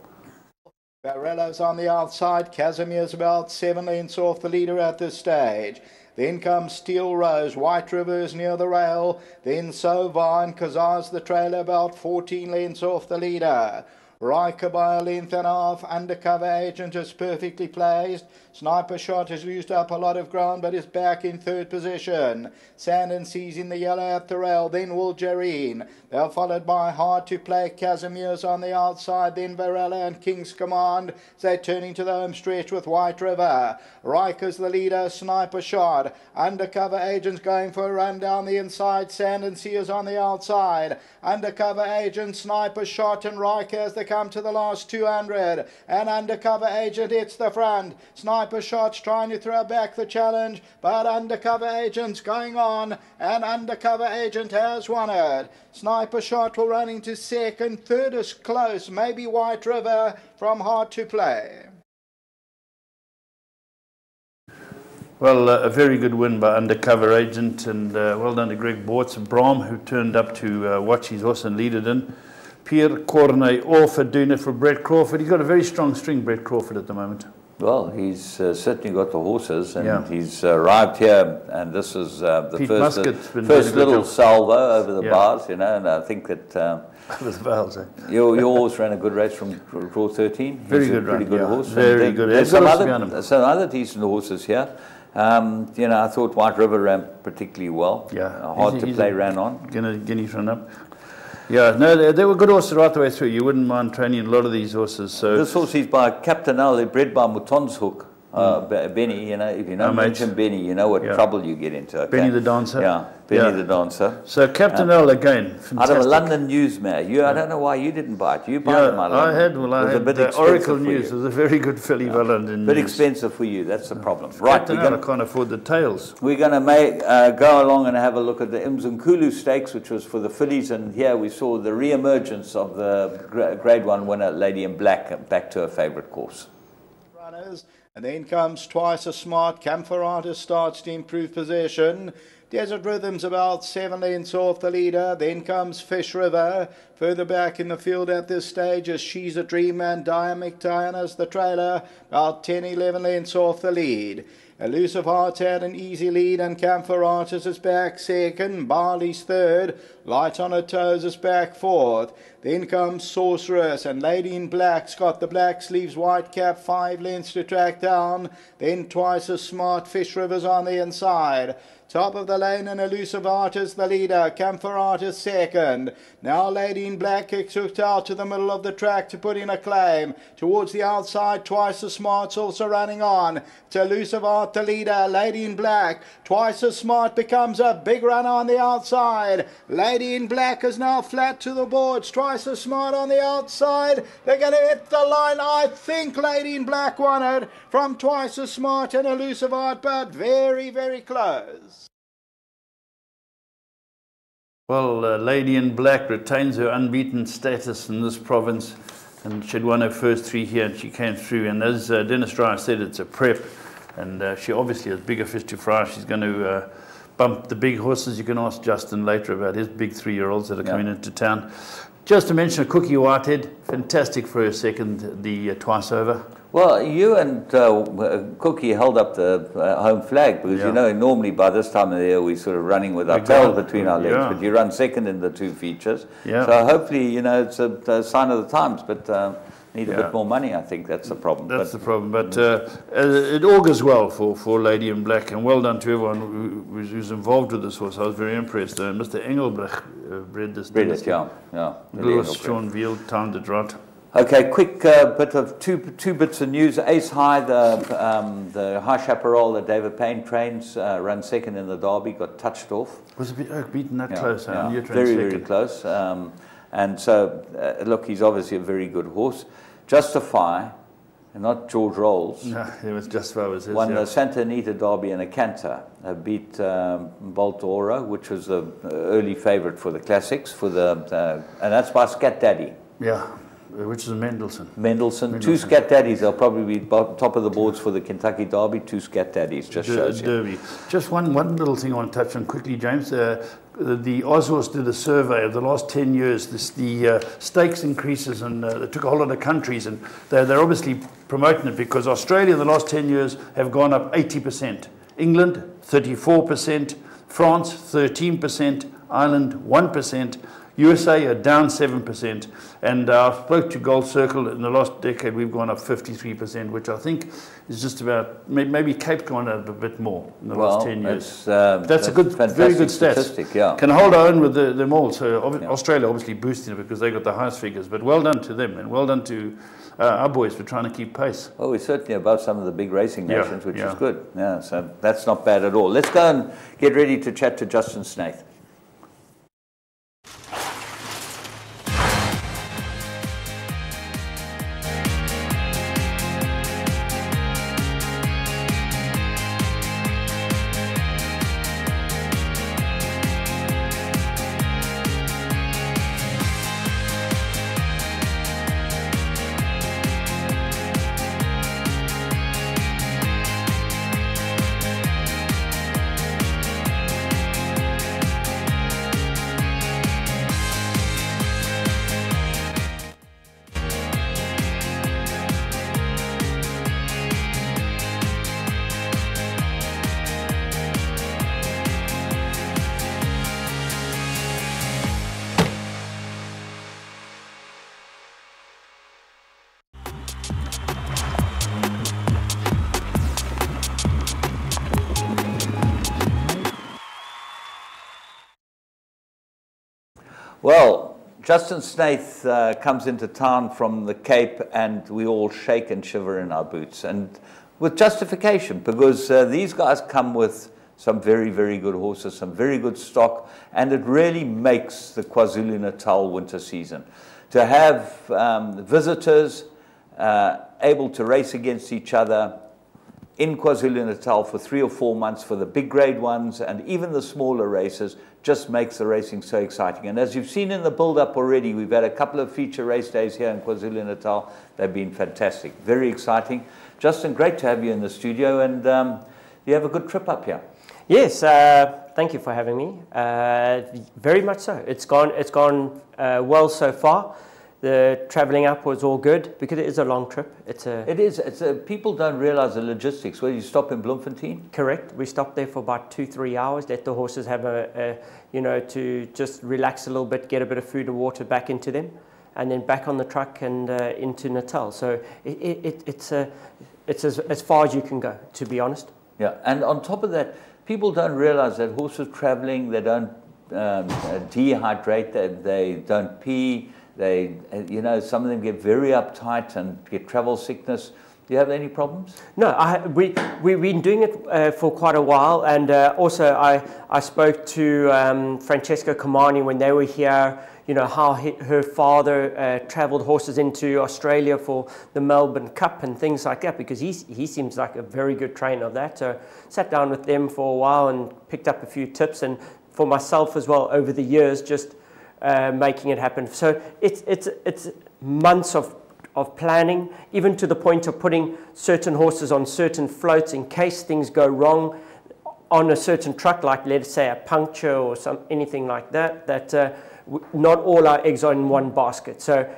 Barello's on the outside. Casimir's about seven lengths off the leader at this stage. Then comes Steel Rose, White Rivers near the rail. Then Sovine, Kazar's the trailer about 14 lengths off the leader. Riker by a length and a half. Undercover agent is perfectly placed. Sniper shot has used up a lot of ground but is back in third position. Sand and Seas in the yellow at the rail. Then Wolgerine. They're followed by Hard to Play. Casimir's on the outside. Then Varela and King's Command. They're turning to the home stretch with White River. Riker's the leader. Sniper shot. Undercover agents going for a run down the inside. Sand and Seas on the outside. Undercover agent, sniper shot, and Riker as they come to the last 200. And undercover agent hits the front. Sniper shots trying to throw back the challenge, but undercover agent's going on, and undercover agent has won it. Sniper shot will run into second. Third is close, maybe White River from hard to play. Well, uh, a very good win by Undercover Agent, and uh, well done to Greg Bortz and Brom, who turned up to uh, watch his horse and lead it in. Pierre Corne Orffer doing it for Brett Crawford. He's got a very strong string, Brett Crawford, at the moment. Well, he's uh, certainly got the horses, and Yeah. he's uh, arrived here, and this is uh, the Pete first, Muscat's been doing a first little salvo over the Yeah. bars, you know, and I think that um, With Vales, eh? your, your horse ran a good race from Draw 13. He's Very a good pretty run, good yeah. horse. Very good. There's Good some other, some other decent horses here. Um, you know, I thought White River ran particularly well. Yeah. Uh, hard He's to he's play ran on. Gonna Guineas run up. Yeah, no, they, they were good horses right the way through. You wouldn't mind training a lot of these horses. So This horse is by Captain Al, bred by Moutonshoek. Uh, Benny, you know, if you know mate. mention Benny, you know what Yeah. trouble you get into. okay? Benny the dancer? Yeah, Benny Yeah. the dancer. So Captain Al again, Out of a London Newsmare. You, I don't know why you didn't buy it. You bought Yeah, it, my I had. Well, It I was a had bit the expensive Oracle News. It was a very good filly by London bit News. expensive for you. That's the problem. Right, Captain we're L, I going can't afford the tails. we're going to make uh, go along and have a look at the Imzunkulu Stakes, which was for the fillies, and here we saw the re-emergence of the Grade One winner, Lady in Black, back to her favourite course. runners. And then comes twice as smart. Camphor artist starts to improve possession. Desert Rhythms about seven lengths off the leader. Then comes Fish River. Further back in the field at this stage is She's a Dream and Diamic Diana's the trailer. About 10, 11 lengths off the lead. Elusive Hearts had an easy lead and Camphor Camphoratus is back second. Barley's third. Light on her toes is back fourth. Then comes Sorceress and Lady in Black's got the black sleeves white cap five lengths to track down. Then twice as smart Fish Rivers on the inside. Top of the lane and Elusive Art is the leader. Camphor Art is second. Now Lady in Black kicks hooked out to the middle of the track to put in a claim. Towards the outside, twice as smart's also running on. To Elusive Art the leader. Lady in Black, twice as smart becomes a big runner on the outside. Lady in Black is now flat to the boards. Twice as smart on the outside. They're going to hit the line. I think Lady in Black won it from twice as smart and Elusive Art, but very, very close. Well, uh, Lady in Black retains her unbeaten status in this province, and she'd won her first three here, and she came through. And as uh, Dennis Drier said, it's a prep, and uh, she obviously has bigger fish to fry. She's going to uh, bump the big horses. You can ask Justin later about his big three-year-olds that are Yeah. coming into town. Just to mention a Cookie you Whitehead, fantastic for her second, the uh, twice over. Well, you and uh, Cookie held up the uh, home flag because Yeah. you know normally by this time of the year we're sort of running with our tails between our legs, Yeah. but you run second in the two features. Yeah. So hopefully, you know, it's a, a sign of the times, but uh, need a Yeah. bit more money. I think that's the problem. That's but the problem. But uh, uh, it augurs well for, for Lady in Black, and well done to everyone who, who's, involved with this horse. I was very impressed. Uh, Mr. Engelbrecht uh, bred this. Brilliant, dynasty. yeah, yeah. Brilliant. Sean Veale timed it right. Okay, quick uh, bit of two two bits of news. Ace High, the um, the High Chaparral that David Payne trains, uh, ran second in the Derby, got touched off. Was it be- oh, beaten that Yeah, close? yeah, And you trained very, very close. Um, And so, uh, look, he's obviously a very good horse. Justify, and not George Rolls, No, it was just what was his. won yeah. the Santa Anita Derby in a canter. Uh, beat um, Bolt d'Oro, which was the early favourite for the classics, for the, uh, and that's by Scat Daddy. Yeah, which is Mendelssohn. Mendelssohn, two. Scat Daddies. They'll probably be top of the boards for the Kentucky Derby. Two Scat Daddies just Der- shows you. Derby. Just one, one little thing I want to touch on quickly, James. Uh, the the Oswald did a survey of the last 10 years, this, the uh, stakes increases, and uh, they took a whole lot of countries, and they're, they're obviously promoting it because Australia in the last 10 years have gone up 80%. England, 34%. France, 13%. Ireland, 1%. USA are down 7%. And uh, I spoke to Gold Circle in the last decade, we've gone up 53%, which I think is just about, maybe Cape gone up a bit more in the Well, last 10 years. that's, um, That's, a good, very good statistic, yeah. Can hold our own with the, them all. So obvi- Yeah. Australia obviously boosting it because they got the highest figures. But well done to them and well done to uh, our boys for trying to keep pace. Well, we're certainly above some of the big racing Yeah, nations, which yeah. is good. Yeah, so that's not bad at all. Let's go and get ready to chat to Justin Snaith. Justin Snaith uh, comes into town from the Cape, and we all shake and shiver in our boots, and with justification, because uh, these guys come with some very, very good horses, some very good stock, and it really makes the KwaZulu Natal winter season. To have um, visitors uh, able to race against each other, in KwaZulu Natal for three or four months for the big grade ones and even the smaller races just makes the racing so exciting. And as you've seen in the build up already, we've had a couple of feature race days here in KwaZulu Natal. They've been fantastic, very exciting. Justin, great to have you in the studio and um, you have a good trip up here. Yes, uh, thank you for having me. Uh, very much so. It's gone. It's gone uh, well so far. The travelling up was all good because it is a long trip. It's a It is, it's a, people don't realize the logistics. Where you stop in Bloemfontein, correct. We stopped there for about two, three hours. Let the horses have a, a, you know, to just relax a little bit, get a bit of food and water back into them, and then back on the truck and uh, into Natal. So it, it, it, it's a, it's as, as far as you can go, to be honest. Yeah, and on top of that, people don't realize that horses traveling, they don't um, dehydrate, they, they don't pee, they, uh, you know, some of them get very uptight and get travel sickness. Do you have any problems? No, I, we, we've been doing it uh, for quite a while. And uh, also, I, I spoke to um, Comani when they were here, you know, how he, her father uh, traveled horses into Australia for the Melbourne Cup and things like that, because he's, he seems like a very good trainer of that. So, sat down with them for a while and picked up a few tips. And for myself as well, over the years, just uh, making it happen. So, it's, it's, it's months of of planning, even to the point of putting certain horses on certain floats in case things go wrong on a certain truck, like let's say a puncture or some anything like that. That uh, not all our eggs are in one basket. So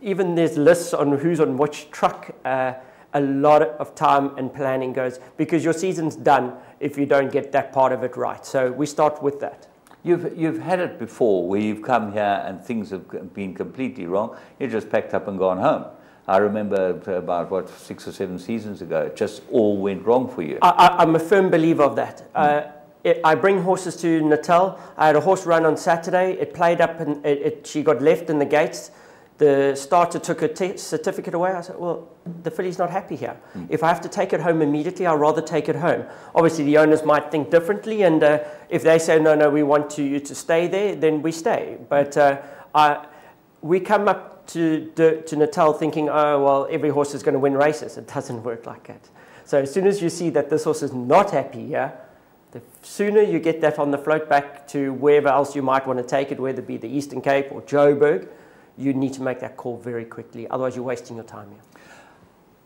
even there's lists on who's on which truck. Uh, a lot of time and planning goes because your season's done if you don't get that part of it right. So we start with that. You've, you've had it before where you've come here and things have been completely wrong. You just packed up and gone home. I remember about, what, six or seven seasons ago, it just all went wrong for you. I, I'm a firm believer of that. Uh, it, I bring horses to Natal. I had a horse run on Saturday. It played up and it, it, she got left in the gates. The starter took t- certificate away. I said, Well, the filly's not happy here. If I have to take it home immediately, I'd rather take it home. Obviously, the owners might think differently, and uh, if they say, No, no, we want to, you to stay there, then we stay. But uh, I, we come up to, to Natal thinking, oh, well, every horse is going to win races. It doesn't work like that. So as soon as you see that this horse is not happy here, the sooner you get that on the float back to wherever else you might want to take it, whether it be the Eastern Cape or Joburg, you need to make that call very quickly. Otherwise, you're wasting your time here.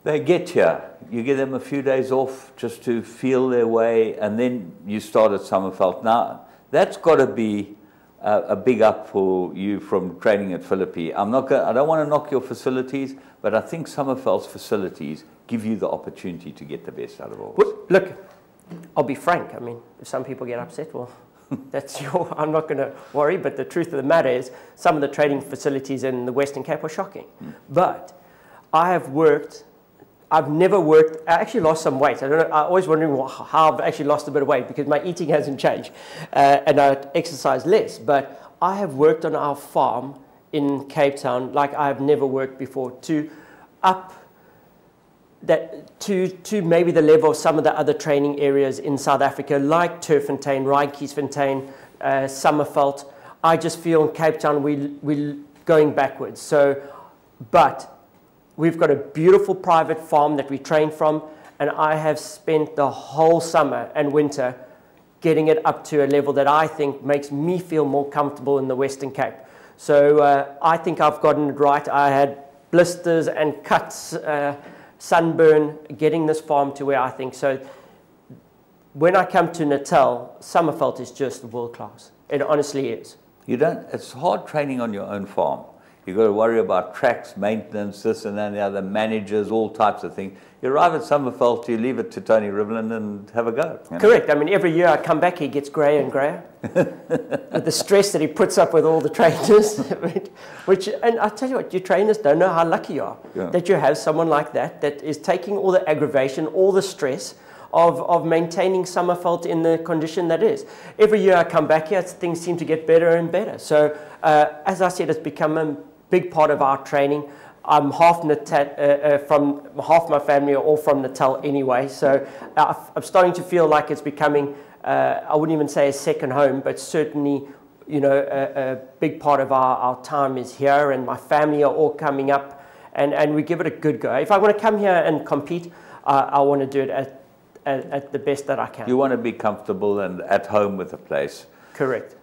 They get here. You give them a few days off just to feel their way, and then you start at Summerveld. Now, that's got to be a, a, big up for you from training at Philippi. I'm not gonna, I don't want to knock your facilities, but I think Summerveld's facilities give you the opportunity to get the best out of all. Look, I'll be frank. I mean, if some people get upset, well, that's your, <laughs> I'm not going to worry, but the truth of the matter is some of the training facilities in the Western Cape are shocking. Mm. But I have worked, I've never worked, I actually lost some weight. I don't know, I'm always wondering how I've actually lost a bit of weight because my eating hasn't changed uh, and I exercise less. But I have worked on our farm in Cape Town like I've never worked before to up that to, to maybe the level of some of the other training areas in South Africa, like Turffontein, Randjesfontein, uh, Summerveld. I just feel in Cape Town we, we're going backwards. So, but we've got a beautiful private farm that we train from, and I have spent the whole summer and winter getting it up to a level that I think makes me feel more comfortable in the Western Cape. So uh, I think I've gotten it right. I had blisters and cuts. Uh, sunburn, getting this farm to where I think. So when I come to Natal, Summerveld is just world class. It honestly is. You don't, it's hard training on your own farm. You've got to worry about tracks, maintenance, this and then the other, managers, all types of things. You arrive at Summerveld, you leave it to Tony Rivalland and have a go. You know? Correct. I mean, every year I come back, he gets greyer and greyer. <laughs> the stress that he puts up with all the trainers. <laughs> Which, and I tell you what, your trainers don't know how lucky you are yeah. that you have someone like that that is taking all the aggravation, all the stress, of, of maintaining Summerveld in the condition that is. Every year I come back here, things seem to get better and better. So, uh, as I said, it's become a big part of our training. I'm half Natal, uh, uh, from half my family are all from Natal anyway, so I'm starting to feel like it's becoming. Uh, I wouldn't even say a second home, but certainly, you know, a, a, big part of our, our time is here, and my family are all coming up, and, and we give it a good go. If I want to come here and compete, I want to do it at, at, at the best that I can. You want to be comfortable and at home with the place. Correct.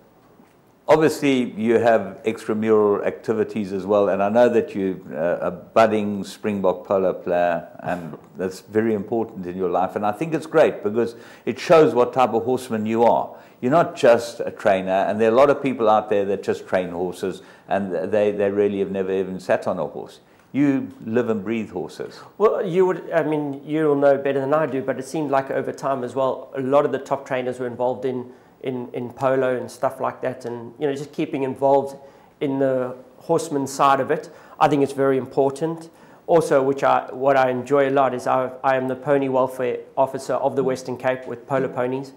Obviously, you have extramural activities as well, and I know that you're uh, a budding Springbok polo player, and that's very important in your life. And I think it's great because it shows what type of horseman you are. You're not just a trainer, and there are a lot of people out there that just train horses, and they, they really have never even sat on a horse. You live and breathe horses. Well, you would, I mean, you'll know better than I do, but it seemed like over time as well, a lot of the top trainers were involved in in, in polo and stuff like that, and you know, just keeping involved in the horseman side of it. I think it's very important. Also, which I, what I enjoy a lot is I, I am the pony welfare officer of the Western Cape with polo ponies,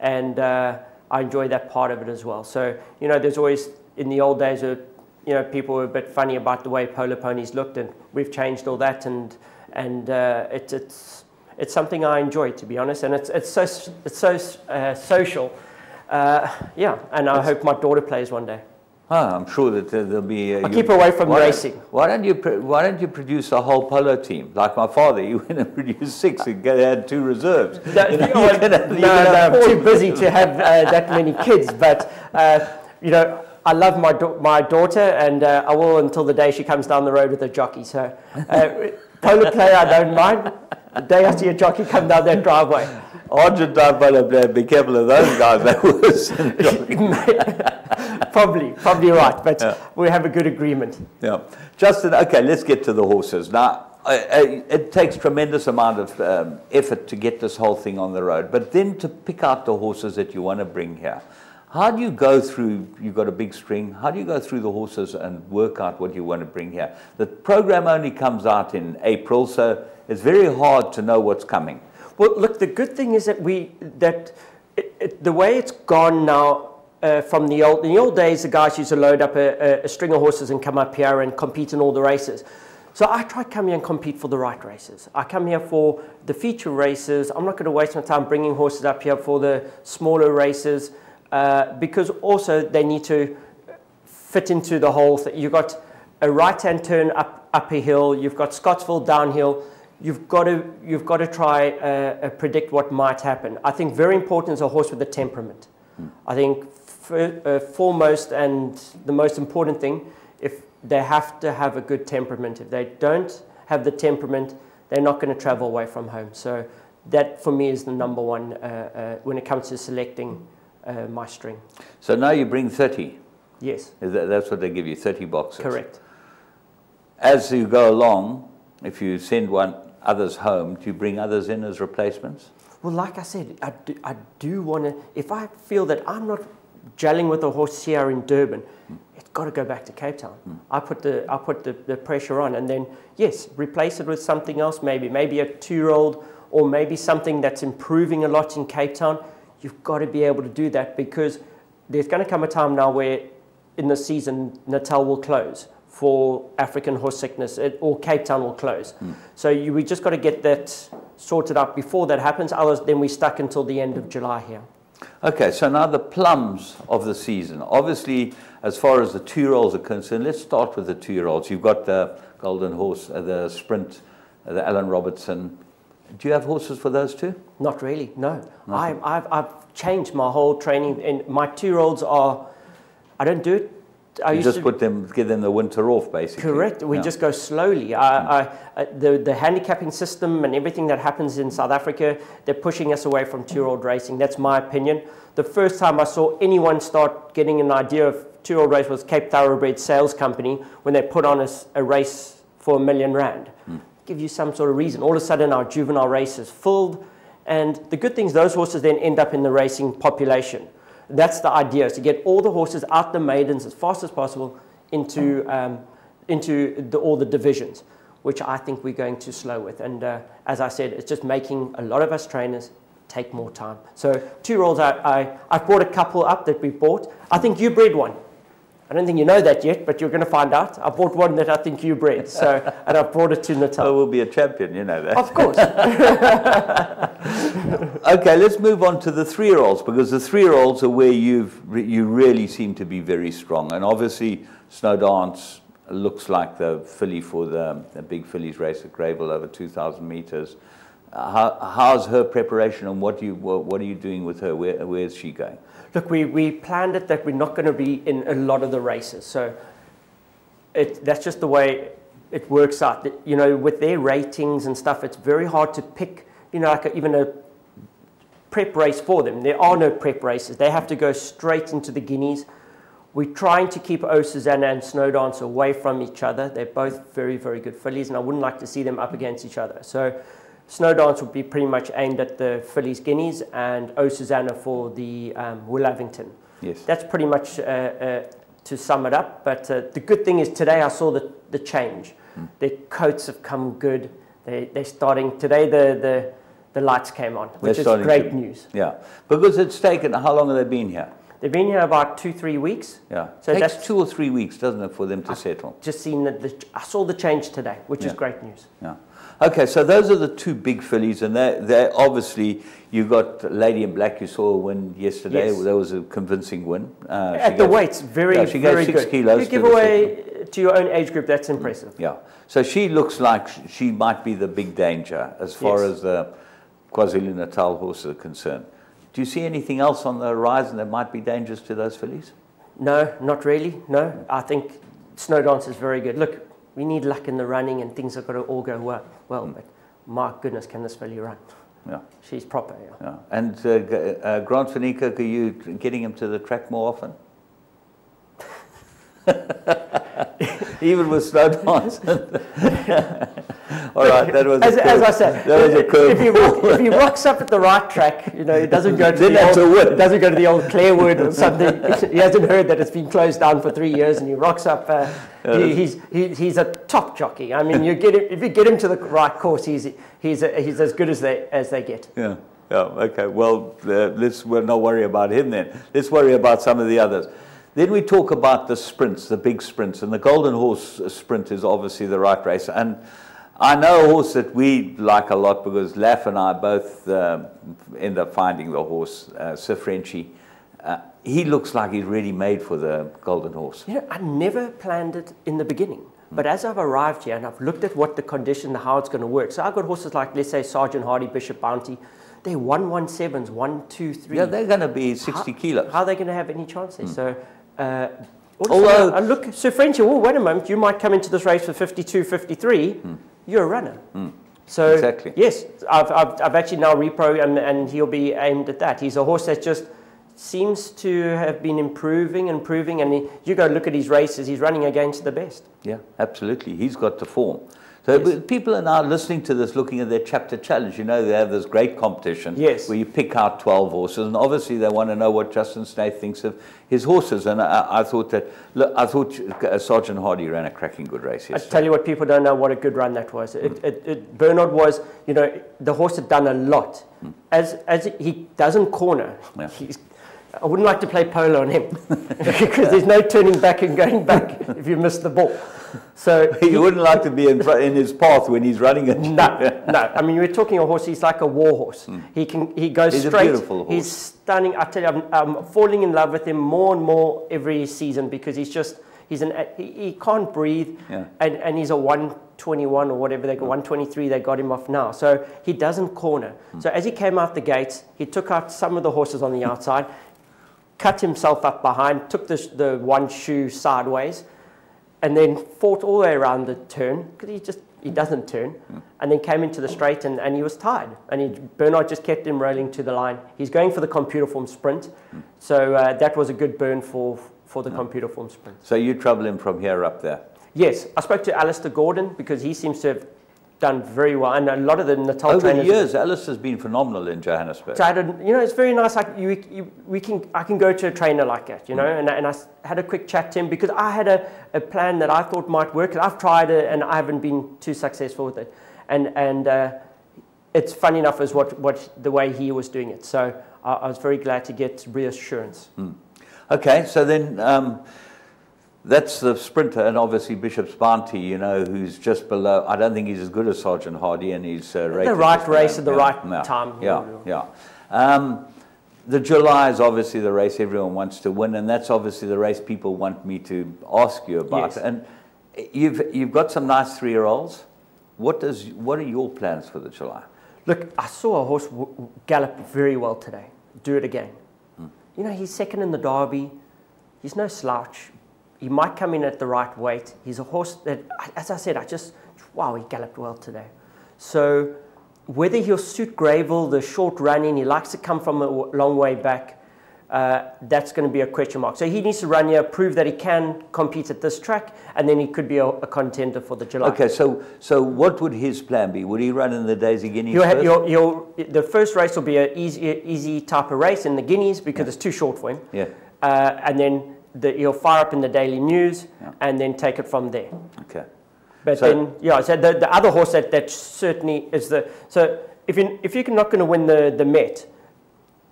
and uh, I enjoy that part of it as well. So, you know, there's always, in the old days, uh, you know, people were a bit funny about the way polo ponies looked, and we've changed all that, and, and uh, it, it's, it's something I enjoy, to be honest, and it's, it's so, it's so uh, social uh, yeah, and I hope my daughter plays one day. Ah, I'm sure that there'll be. Uh, I keep away from why racing. Don't, why don't you Why don't you produce a whole polo team like my father? You <laughs> went and produced six and had two reserves. No, you know, no, no, I'm too busy <laughs> to have uh, that many kids. But uh, you know, I love my my daughter, and uh, I will until the day she comes down the road with a jockey. So, uh, <laughs> polo player, I don't mind. The day I see a jockey come down that driveway. Argentine polo player, be careful of those guys. That was <laughs> <laughs> probably, probably right, but yeah. we have a good agreement. Yeah. Justin, okay, let's get to the horses. Now, it takes tremendous amount of um, effort to get this whole thing on the road, but then to pick out the horses that you want to bring here. How do you go through, you've got a big string, how do you go through the horses and work out what you want to bring here? The program only comes out in April, so it's very hard to know what's coming. Well, look, the good thing is that we that it, it, the way it's gone now. Uh, from the old, in the old days, the guys used to load up a, a, a, string of horses and come up here and compete in all the races. So I try to come here and compete for the right races. I come here for the feature races. I'm not going to waste my time bringing horses up here for the smaller races uh, because also they need to fit into the whole thing. You've got a right-hand turn up, up a hill. You've got Scottsville downhill. You've got to, you've got to try uh, uh, predict what might happen. I think very important is a horse with a temperament. Mm. I think for, uh, foremost and the most important thing, if they have to have a good temperament. If they don't have the temperament, they're not going to travel away from home. So that for me is the number one uh, uh, when it comes to selecting uh, my string. So now you bring 30. Yes. That, that's what they give you, 30 boxes. Correct. As you go along, if you send one others home, do you bring others in as replacements? Well, like I said, I do, I do want to, if I feel that I'm not gelling with a horse here in Durban, mm. it's got to go back to Cape Town. Mm. I put, the, I put the, the pressure on and then, yes, replace it with something else, maybe, maybe a two-year-old or maybe something that's improving a lot in Cape Town. You've got to be able to do that because there's going to come a time now where in the season, Natal will close for African horse sickness, or Cape Town will close. Mm. So you, we just got to get that sorted out before that happens. Otherwise, then we're stuck until the end of July here. Okay, so now the plums of the season. Obviously, as far as the two-year-olds are concerned, let's start with the two-year-olds. You've got the Golden Horse, uh, the Sprint, uh, the Allan Robertson. Do you have horses for those two? Not really, no. I, I've, I've changed my whole training, and my two-year-olds are, I don't do it I you just to, put them, give them the winter off, basically. Correct. We yeah. just go slowly. I, I, the, the handicapping system and everything that happens in South Africa, they're pushing us away from two-year-old racing. That's my opinion. The first time I saw anyone start getting an idea of two-year-old race was Cape Thoroughbred Sales Company when they put on a, a race for a million rand. Hmm. Give you some sort of reason. All of a sudden, our juvenile race is filled, and the good thing is those horses then end up in the racing population that's the idea, is to get all the horses out the maidens as fast as possible into, um, into the, all the divisions, which I think we're going too slow with. And uh, as I said, it's just making a lot of us trainers take more time. So two-year-olds, I, I've brought a couple up that we bought. I think you bred one. I don't think you know that yet, but you're going to find out. I bought one that I think you bred, so <laughs> and I brought it to Natal. Oh, we'll be a champion, you know that. Of course. <laughs> okay, let's move on to the three-year-olds because the three-year-olds are where you've you really seem to be very strong, and obviously Snow Dance looks like the filly for the, the big fillies race at Greyville over 2,000 meters. Uh, how, how's her preparation, and what do you what, what are you doing with her? Where where is she going? Look, we, we planned it that we're not going to be in a lot of the races. So it, that's just the way it works out. You know, with their ratings and stuff, it's very hard to pick, you know, like a, even a prep race for them. There are no prep races. They have to go straight into the guineas. We're trying to keep O Susanna and Snowdance away from each other. They're both very, very good fillies, and I wouldn't like to see them up against each other. So Snow Dance would be pretty much aimed at the Fillies Guineas and O Susanna for the um, Woolavington. Yes. That's pretty much uh, uh, to sum it up. But uh, the good thing is today I saw the, the change. Mm. Their coats have come good. They, they're starting, today the, the, the lights came on, which they're is great to, news. Yeah, because it's taken, how long have they been here? They've been here about two, three weeks. Yeah, so takes that's two or three weeks, doesn't it, for them to I've settle? Just seen that, the, I saw the change today, which yeah. is great news. Yeah. Okay, so those are the two big fillies, and they they obviously you've got Lady in Black. You saw a win yesterday. Yes. That was a convincing win. Uh, At the weights, very yeah, she very six good. Kilos you give away to your own age group. That's impressive. Yeah. So she looks like she might be the big danger as far yes. as the KwaZulu Natal horses are concerned. Do you see anything else on the horizon that might be dangerous to those fillies? No, not really. No, I think Snow Dance is very good. Look, we need luck in the running and things have got to all go well. well mm. But my goodness, can this filly run? Yeah. She's proper, yeah. yeah. And uh, uh, Grant van Niekerk, are you getting him to the track more often? <laughs> Even with snow dance. <laughs> All right, that was as, as I said. That was a curve. If he, if he rocks up at the right track, you know, he doesn't go to the old, it doesn't go to the old Clairwood or something. he hasn't heard that it's been closed down for three years, and he rocks up. Uh, he, he's he, he's a top jockey. I mean, you get him, if you get him to the right course, he's he's a, he's as good as they as they get. Yeah. Yeah. Okay. Well, uh, let's we'll not worry about him then. Let's worry about some of the others. Then we talk about the sprints, the big sprints, and the Golden Horse sprint is obviously the right race. And I know a horse that we like a lot because Laff and I both um, end up finding the horse, uh, Sir Frenchy. uh, he looks like he's really made for the Golden Horse. You know, I never planned it in the beginning. But as I've arrived here and I've looked at what the condition, how it's going to work. So I've got horses like, let's say, Sergeant Hardy, Bishop Bounty. They're 117s, 1, 2, 3. Yeah, they're going to be 60 how, kilos. How are they going to have any chance there? Hmm. So, uh, Although- and look, so Frenchy, oh, wait a moment, you might come into this race for 52, 53. Hmm. You're a runner. Hmm. So, Exactly. yes, I've, I've, I've actually now reprogrammed and he'll be aimed at that. He's a horse that just seems to have been improving, improving, and he, you go look at his races, he's running against the best. Yeah, absolutely. He's got the form. So Yes. people are now listening to this, looking at their chapter challenge. You know, they have this great competition Yes. where you pick out 12 horses, and obviously they want to know what Justin Snaith thinks of his horses. And I, I thought that, look, I thought uh, Sergeant Hardy ran a cracking good race I tell you what, people don't know what a good run that was. It, it, it, Bernard was, you know, the horse had done a lot. As, as he doesn't corner, Yeah. he's, I wouldn't like to play polo on him <laughs> because there's no turning back and going back <laughs> if you miss the ball. So <laughs> you wouldn't like to be in, in his path when he's running it. no, no. I mean, we're talking a horse. He's like a war horse. He can. He goes. He's a straight. beautiful horse. He's stunning. I tell you, I'm, I'm falling in love with him more and more every season because he's just. He's an. He, he can't breathe. Yeah. And and he's a 121 or whatever they got. 123. They got him off now. So he doesn't corner. Hmm. So as he came out the gates, he took out some of the horses on the outside, cut himself up behind, took the the one shoe sideways and then fought all the way around the turn because he just he doesn't turn, and then came into the straight and, and he was tired. And he, Bernard just kept him rolling to the line. He's going for the Computaform sprint, so uh, that was a good burn for for the Computaform sprint. So you trouble him from here up there. Yes, I spoke to Alistair Gordon because he seems to have done very well, and a lot of the Natal Over the years, Alice has been phenomenal in Johannesburg. So I had a, you know, it's very nice. Like you, you, we can, I can go to a trainer like that, you know, and, I- and I had a quick chat to him because I had a, a plan that I thought might work. I've tried it and I haven't been too successful with it, and and uh, it's funny enough as what, what the way he was doing it. So I, I was very glad to get reassurance. Okay, so then um, that's the sprinter, and obviously Bishop's Bounty, you know, who's just below. I don't think he's as good as Sergeant Hardy, and he's uh, rated right race at the right yeah, time. Yeah, yeah. Um, the July is obviously the race everyone wants to win, and that's obviously the race people want me to ask you about. Yes. And you've you've got some nice three-year-olds. What does what are your plans for the July? Look, I saw a horse gallop very well today. Do it again. You know, he's second in the Derby. He's no slouch. He might come in at the right weight. He's a horse that, as I said, I just, wow, he galloped well today. So whether he'll suit Greyville, the short running, he likes to come from a long way back, uh, that's going to be a question mark. So he needs to run here, prove that he can compete at this track, and then he could be a, a contender for the July. Okay, so so what would his plan be? Would he run in the Daisy Guineas You'll have, you'll, you'll, the first race will be an easy, easy type of race in the Guineas because it's too short for him. Yeah. Uh, and then the, you'll fire up in the Daily News Yeah. and then take it from there. Okay. But So- then, yeah, so the, the other horse that, that certainly is the. So if, you, if you're not going to win the, the Met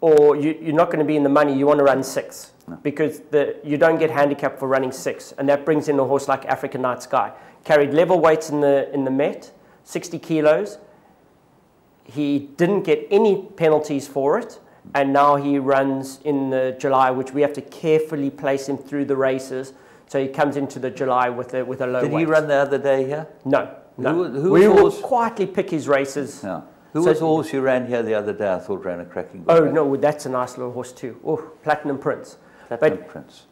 or you, you're not going to be in the money, you want to run six because the, you don't get handicapped for running six. And that brings in a horse like African Night Sky. Carried level weights in the, in the Met, 60 kilos. He didn't get any penalties for it. And now he runs in the July, which we have to carefully place him through the races. So he comes into the July with a, with a low Did weight. he run the other day here? No, no. Who- who we will horse? quietly pick his races. Yeah. Who So- was the horse you ran here the other day? I thought ran a cracking Oh race? no, that's a nice little horse too. Oh, Platinum Prince, Platinum but Prince.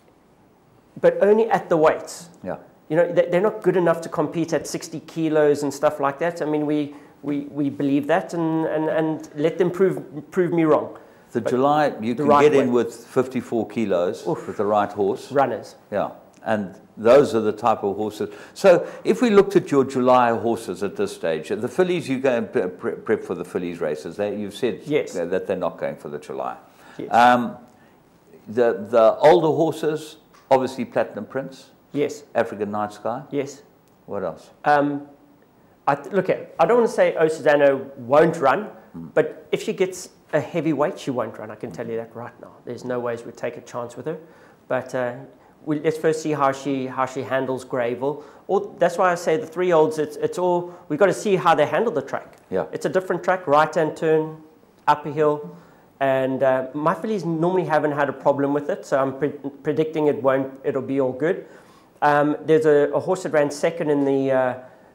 but only at the weights. Yeah. You know, they- they're not good enough to compete at 60 kilos and stuff like that. I mean, we we, we believe that, and, and, and let them prove prove me wrong. The July, you the can right get in with 54 kilos Oof. with the right horse. Runners. Yeah. And those are the type of horses. So if we looked at your July horses at this stage, the fillies, you go and pre- pre- prep for the fillies races. They, you've said Yes. that they're not going for the July. Yes. Um, the, the older horses, obviously Platinum Prince, yes, African Night Sky. yes. What else? Um, I look at. I don't want to say Susanna won't run, but if she gets a heavy weight, she won't run. I can tell you that right now. There's no ways we'd take a chance with her. But uh, we, let's first see how she how she handles Greyville. Or that's why I say the three olds. It's it's all we've got to see how they handle the track. Yeah. It's a different track, right hand turn, upper hill. And uh, my fillies normally haven't had a problem with it, so I'm pre- predicting it won't. It'll be all good. Um, there's a, a, horse that ran second in the uh,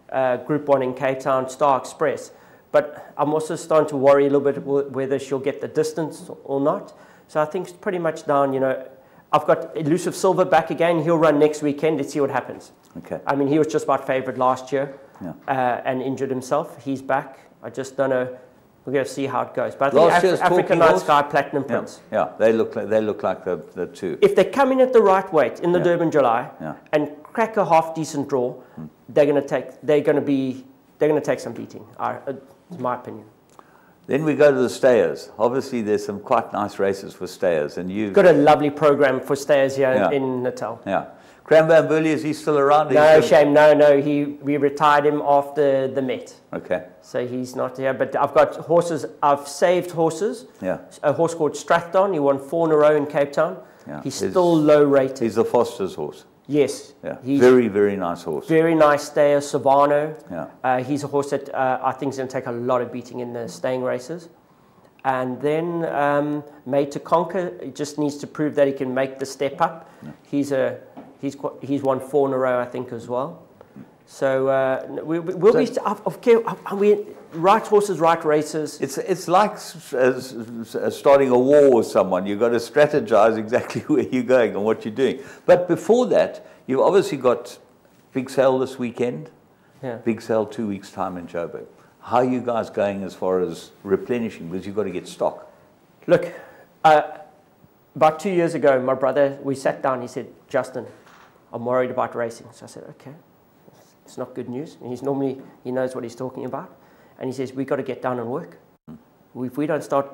uh, Group One in Cape Town, Star Express. But I'm also starting to worry a little bit whether she'll get the distance or not. So I think it's pretty much down. You know, I've got Elusive Silver back again. He'll run next weekend. Let's see what happens. Okay. I mean, he was just about favourite last year Yeah. uh, and injured himself. He's back. I just don't know. We're going to see how it goes. But I Last think Af- African Night Sky Platinum Prince. yeah, they look like, they look like the, the two. If they come in at the right weight in the Yeah. Durban July Yeah. and crack a half decent draw, they're going to take. They're going to be. They're going to take some beating. I, uh, it's my opinion. Then we go to the stayers. Obviously, there's some quite nice races for stayers, and you've Got a lovely program for stayers here Yeah. in Natal. yeah. Cram Van Burley, is he still around? He's No shame. No, no. He we retired him after the Met, Okay, so he's not here. But I've got horses. I've saved horses. yeah. A horse called Strathdon. He won four in a row in Cape Town. Yeah. He's He's- still low rated. He's the Foster's horse. Yes. Yeah, very, very nice horse. very nice stayer, Savano. Yeah. Uh, he's a horse that uh, I think is going to take a lot of beating in the staying races. And then um, Made to Conquer just needs to prove that he can make the step up. He's a he's he's won four in a row, I think, as well. So uh, we, we- we'll be of, of care. Right horses, right races? It's, it's like starting a war with someone. You've got to strategize exactly <laughs> where you're going and what you're doing. But before that, you've obviously got big sale this weekend, Yeah. big sale two weeks' time in Joburg. How are you guys going as far as replenishing? Because you've got to get stock. Look, uh, about two years ago, my brother, we sat down, he said, Justin, I'm worried about racing. So I said, okay, it's not good news. And he's normally, he knows what he's talking about. And he says, we've got to get down and work. If we don't start,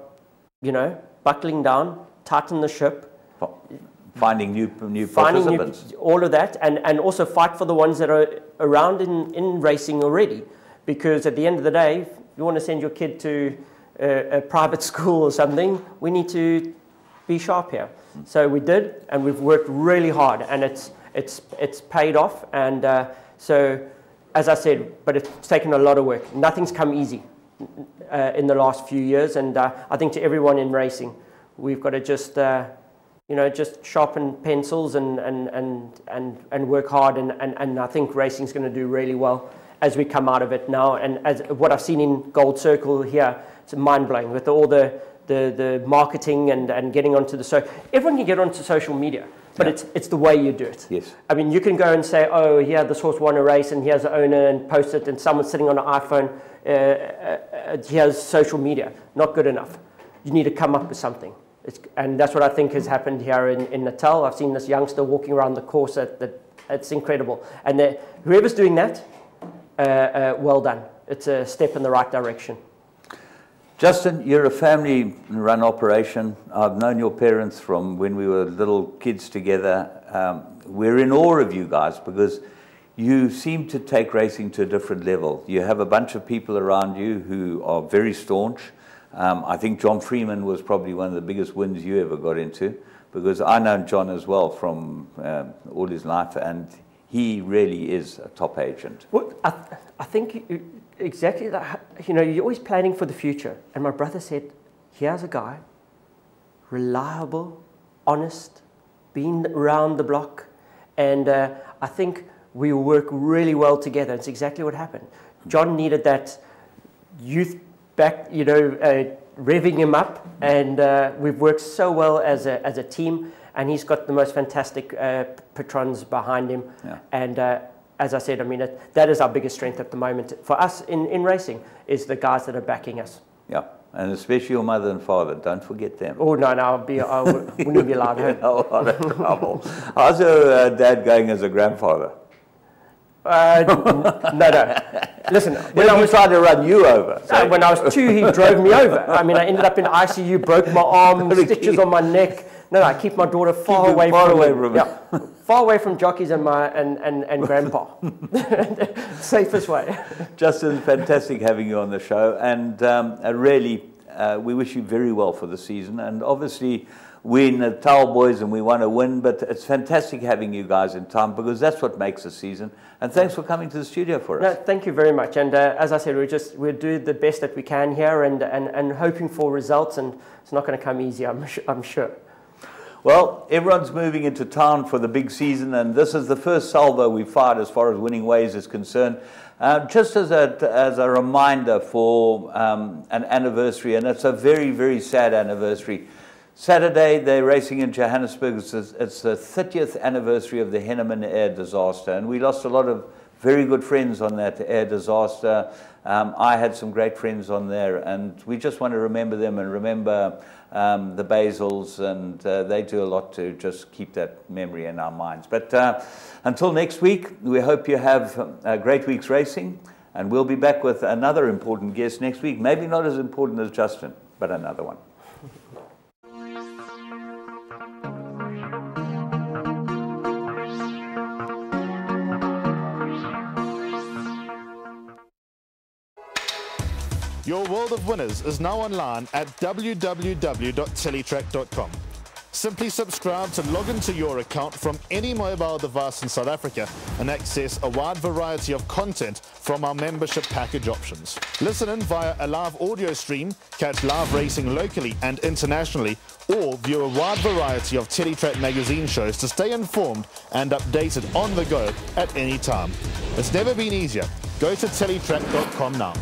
you know, buckling down, tighten the ship, Finding new, new finding new, participants. all of that, and, and also fight for the ones that are around in, in racing already. Because at the end of the day, if you want to send your kid to a, a private <laughs> school or something, we need to be sharp here. So we did, and we've worked really hard, and it's, it's, it's paid off. And uh, so, as I said, but it's taken a lot of work. Nothing's come easy uh, in the last few years, and uh, I think to everyone in racing, we've got to just, uh, you know, just sharpen pencils and, and, and, and, and work hard, and, and, and I think racing's going to do really well as we come out of it now. And as what I've seen in Gold Circle here, it's mind blowing with all the, the, the marketing and, and getting onto the so everyone can get onto social media, but Yeah. it's it's the way you do it. Yes. I mean, you can go and say, oh, here, this horse won a race, and here's the owner, and post it, and someone's sitting on an iPhone, uh, uh, uh, here's social media. Not good enough. You need to come up with something. It's, and that's what I think has happened here in, in Natal. I've seen this youngster walking around the course, that, that it's incredible. And the, whoever's doing that, uh, uh, well done. It's a step in the right direction. Justin, you're a family run operation. I've known your parents from when we were little kids together. Um, we're in awe of you guys because you seem to take racing to a different level. You have a bunch of people around you who are very staunch. Um, I think John Freeman was probably one of the biggest wins you ever got into because I know John as well from um, all his life, and he really is a top agent. Well, I, I think exactly that. You know, you're always planning for the future. And my brother said, here's a guy, reliable, honest, been around the block. And uh, I think we work really well together. It's exactly what happened. John needed that youth back, you know, uh, revving him up. And uh, we've worked so well as a, as a team. And he's got the most fantastic uh, patrons behind him. Yeah. And uh, as I said, I mean, it, that is our biggest strength at the moment for us in, in racing is the guys that are backing us. Yeah, and especially your mother and father. Don't forget them. Oh, no, no, I'll be, I wouldn't be allowed home. <laughs> a lot of trouble. How's your uh, dad going as a grandfather? Uh, no, no. Listen, <laughs> when I was trying to run you over. Uh, when I was two, he drove me over. I mean, I ended up in ICU, broke my arm, <laughs> stitches on my neck. No, no, I keep my daughter far away far from away from yeah, <laughs> far away from jockeys and my and, and, and grandpa. <laughs> Safest way. Justin, fantastic having you on the show, and um, uh, really, uh, we wish you very well for the season. And obviously, we're the Towel Boys and we want to win, but it's fantastic having you guys in town because that's what makes a season. And thanks for coming to the studio for No, us. thank you very much. And uh, as I said, we just we do the best that we can here, and, and, and hoping for results. And it's not going to come easy, I'm, I'm sure. Well, everyone's moving into town for the big season, and this is the first salvo we've fired as far as winning ways is concerned. Uh, just as a, as a reminder for um, an anniversary, and it's a very, very sad anniversary. Saturday, they're racing in Johannesburg. It's, it's the 30th anniversary of the Henneman air disaster, and we lost a lot of very good friends on that air disaster. Um, I had some great friends on there, and we just want to remember them and remember um, the Basils, and uh, they do a lot to just keep that memory in our minds. But uh, until next week, we hope you have a great week's racing, and we'll be back with another important guest next week. Maybe not as important as Justin, but another one. Your world of winners is now online at www.tellytrack.com. Simply subscribe to log into your account from any mobile device in South Africa and access a wide variety of content from our membership package options. Listen in via a live audio stream, catch live racing locally and internationally, or view a wide variety of Tellytrack magazine shows to stay informed and updated on the go at any time. It's never been easier. Go to tellytrack.com now.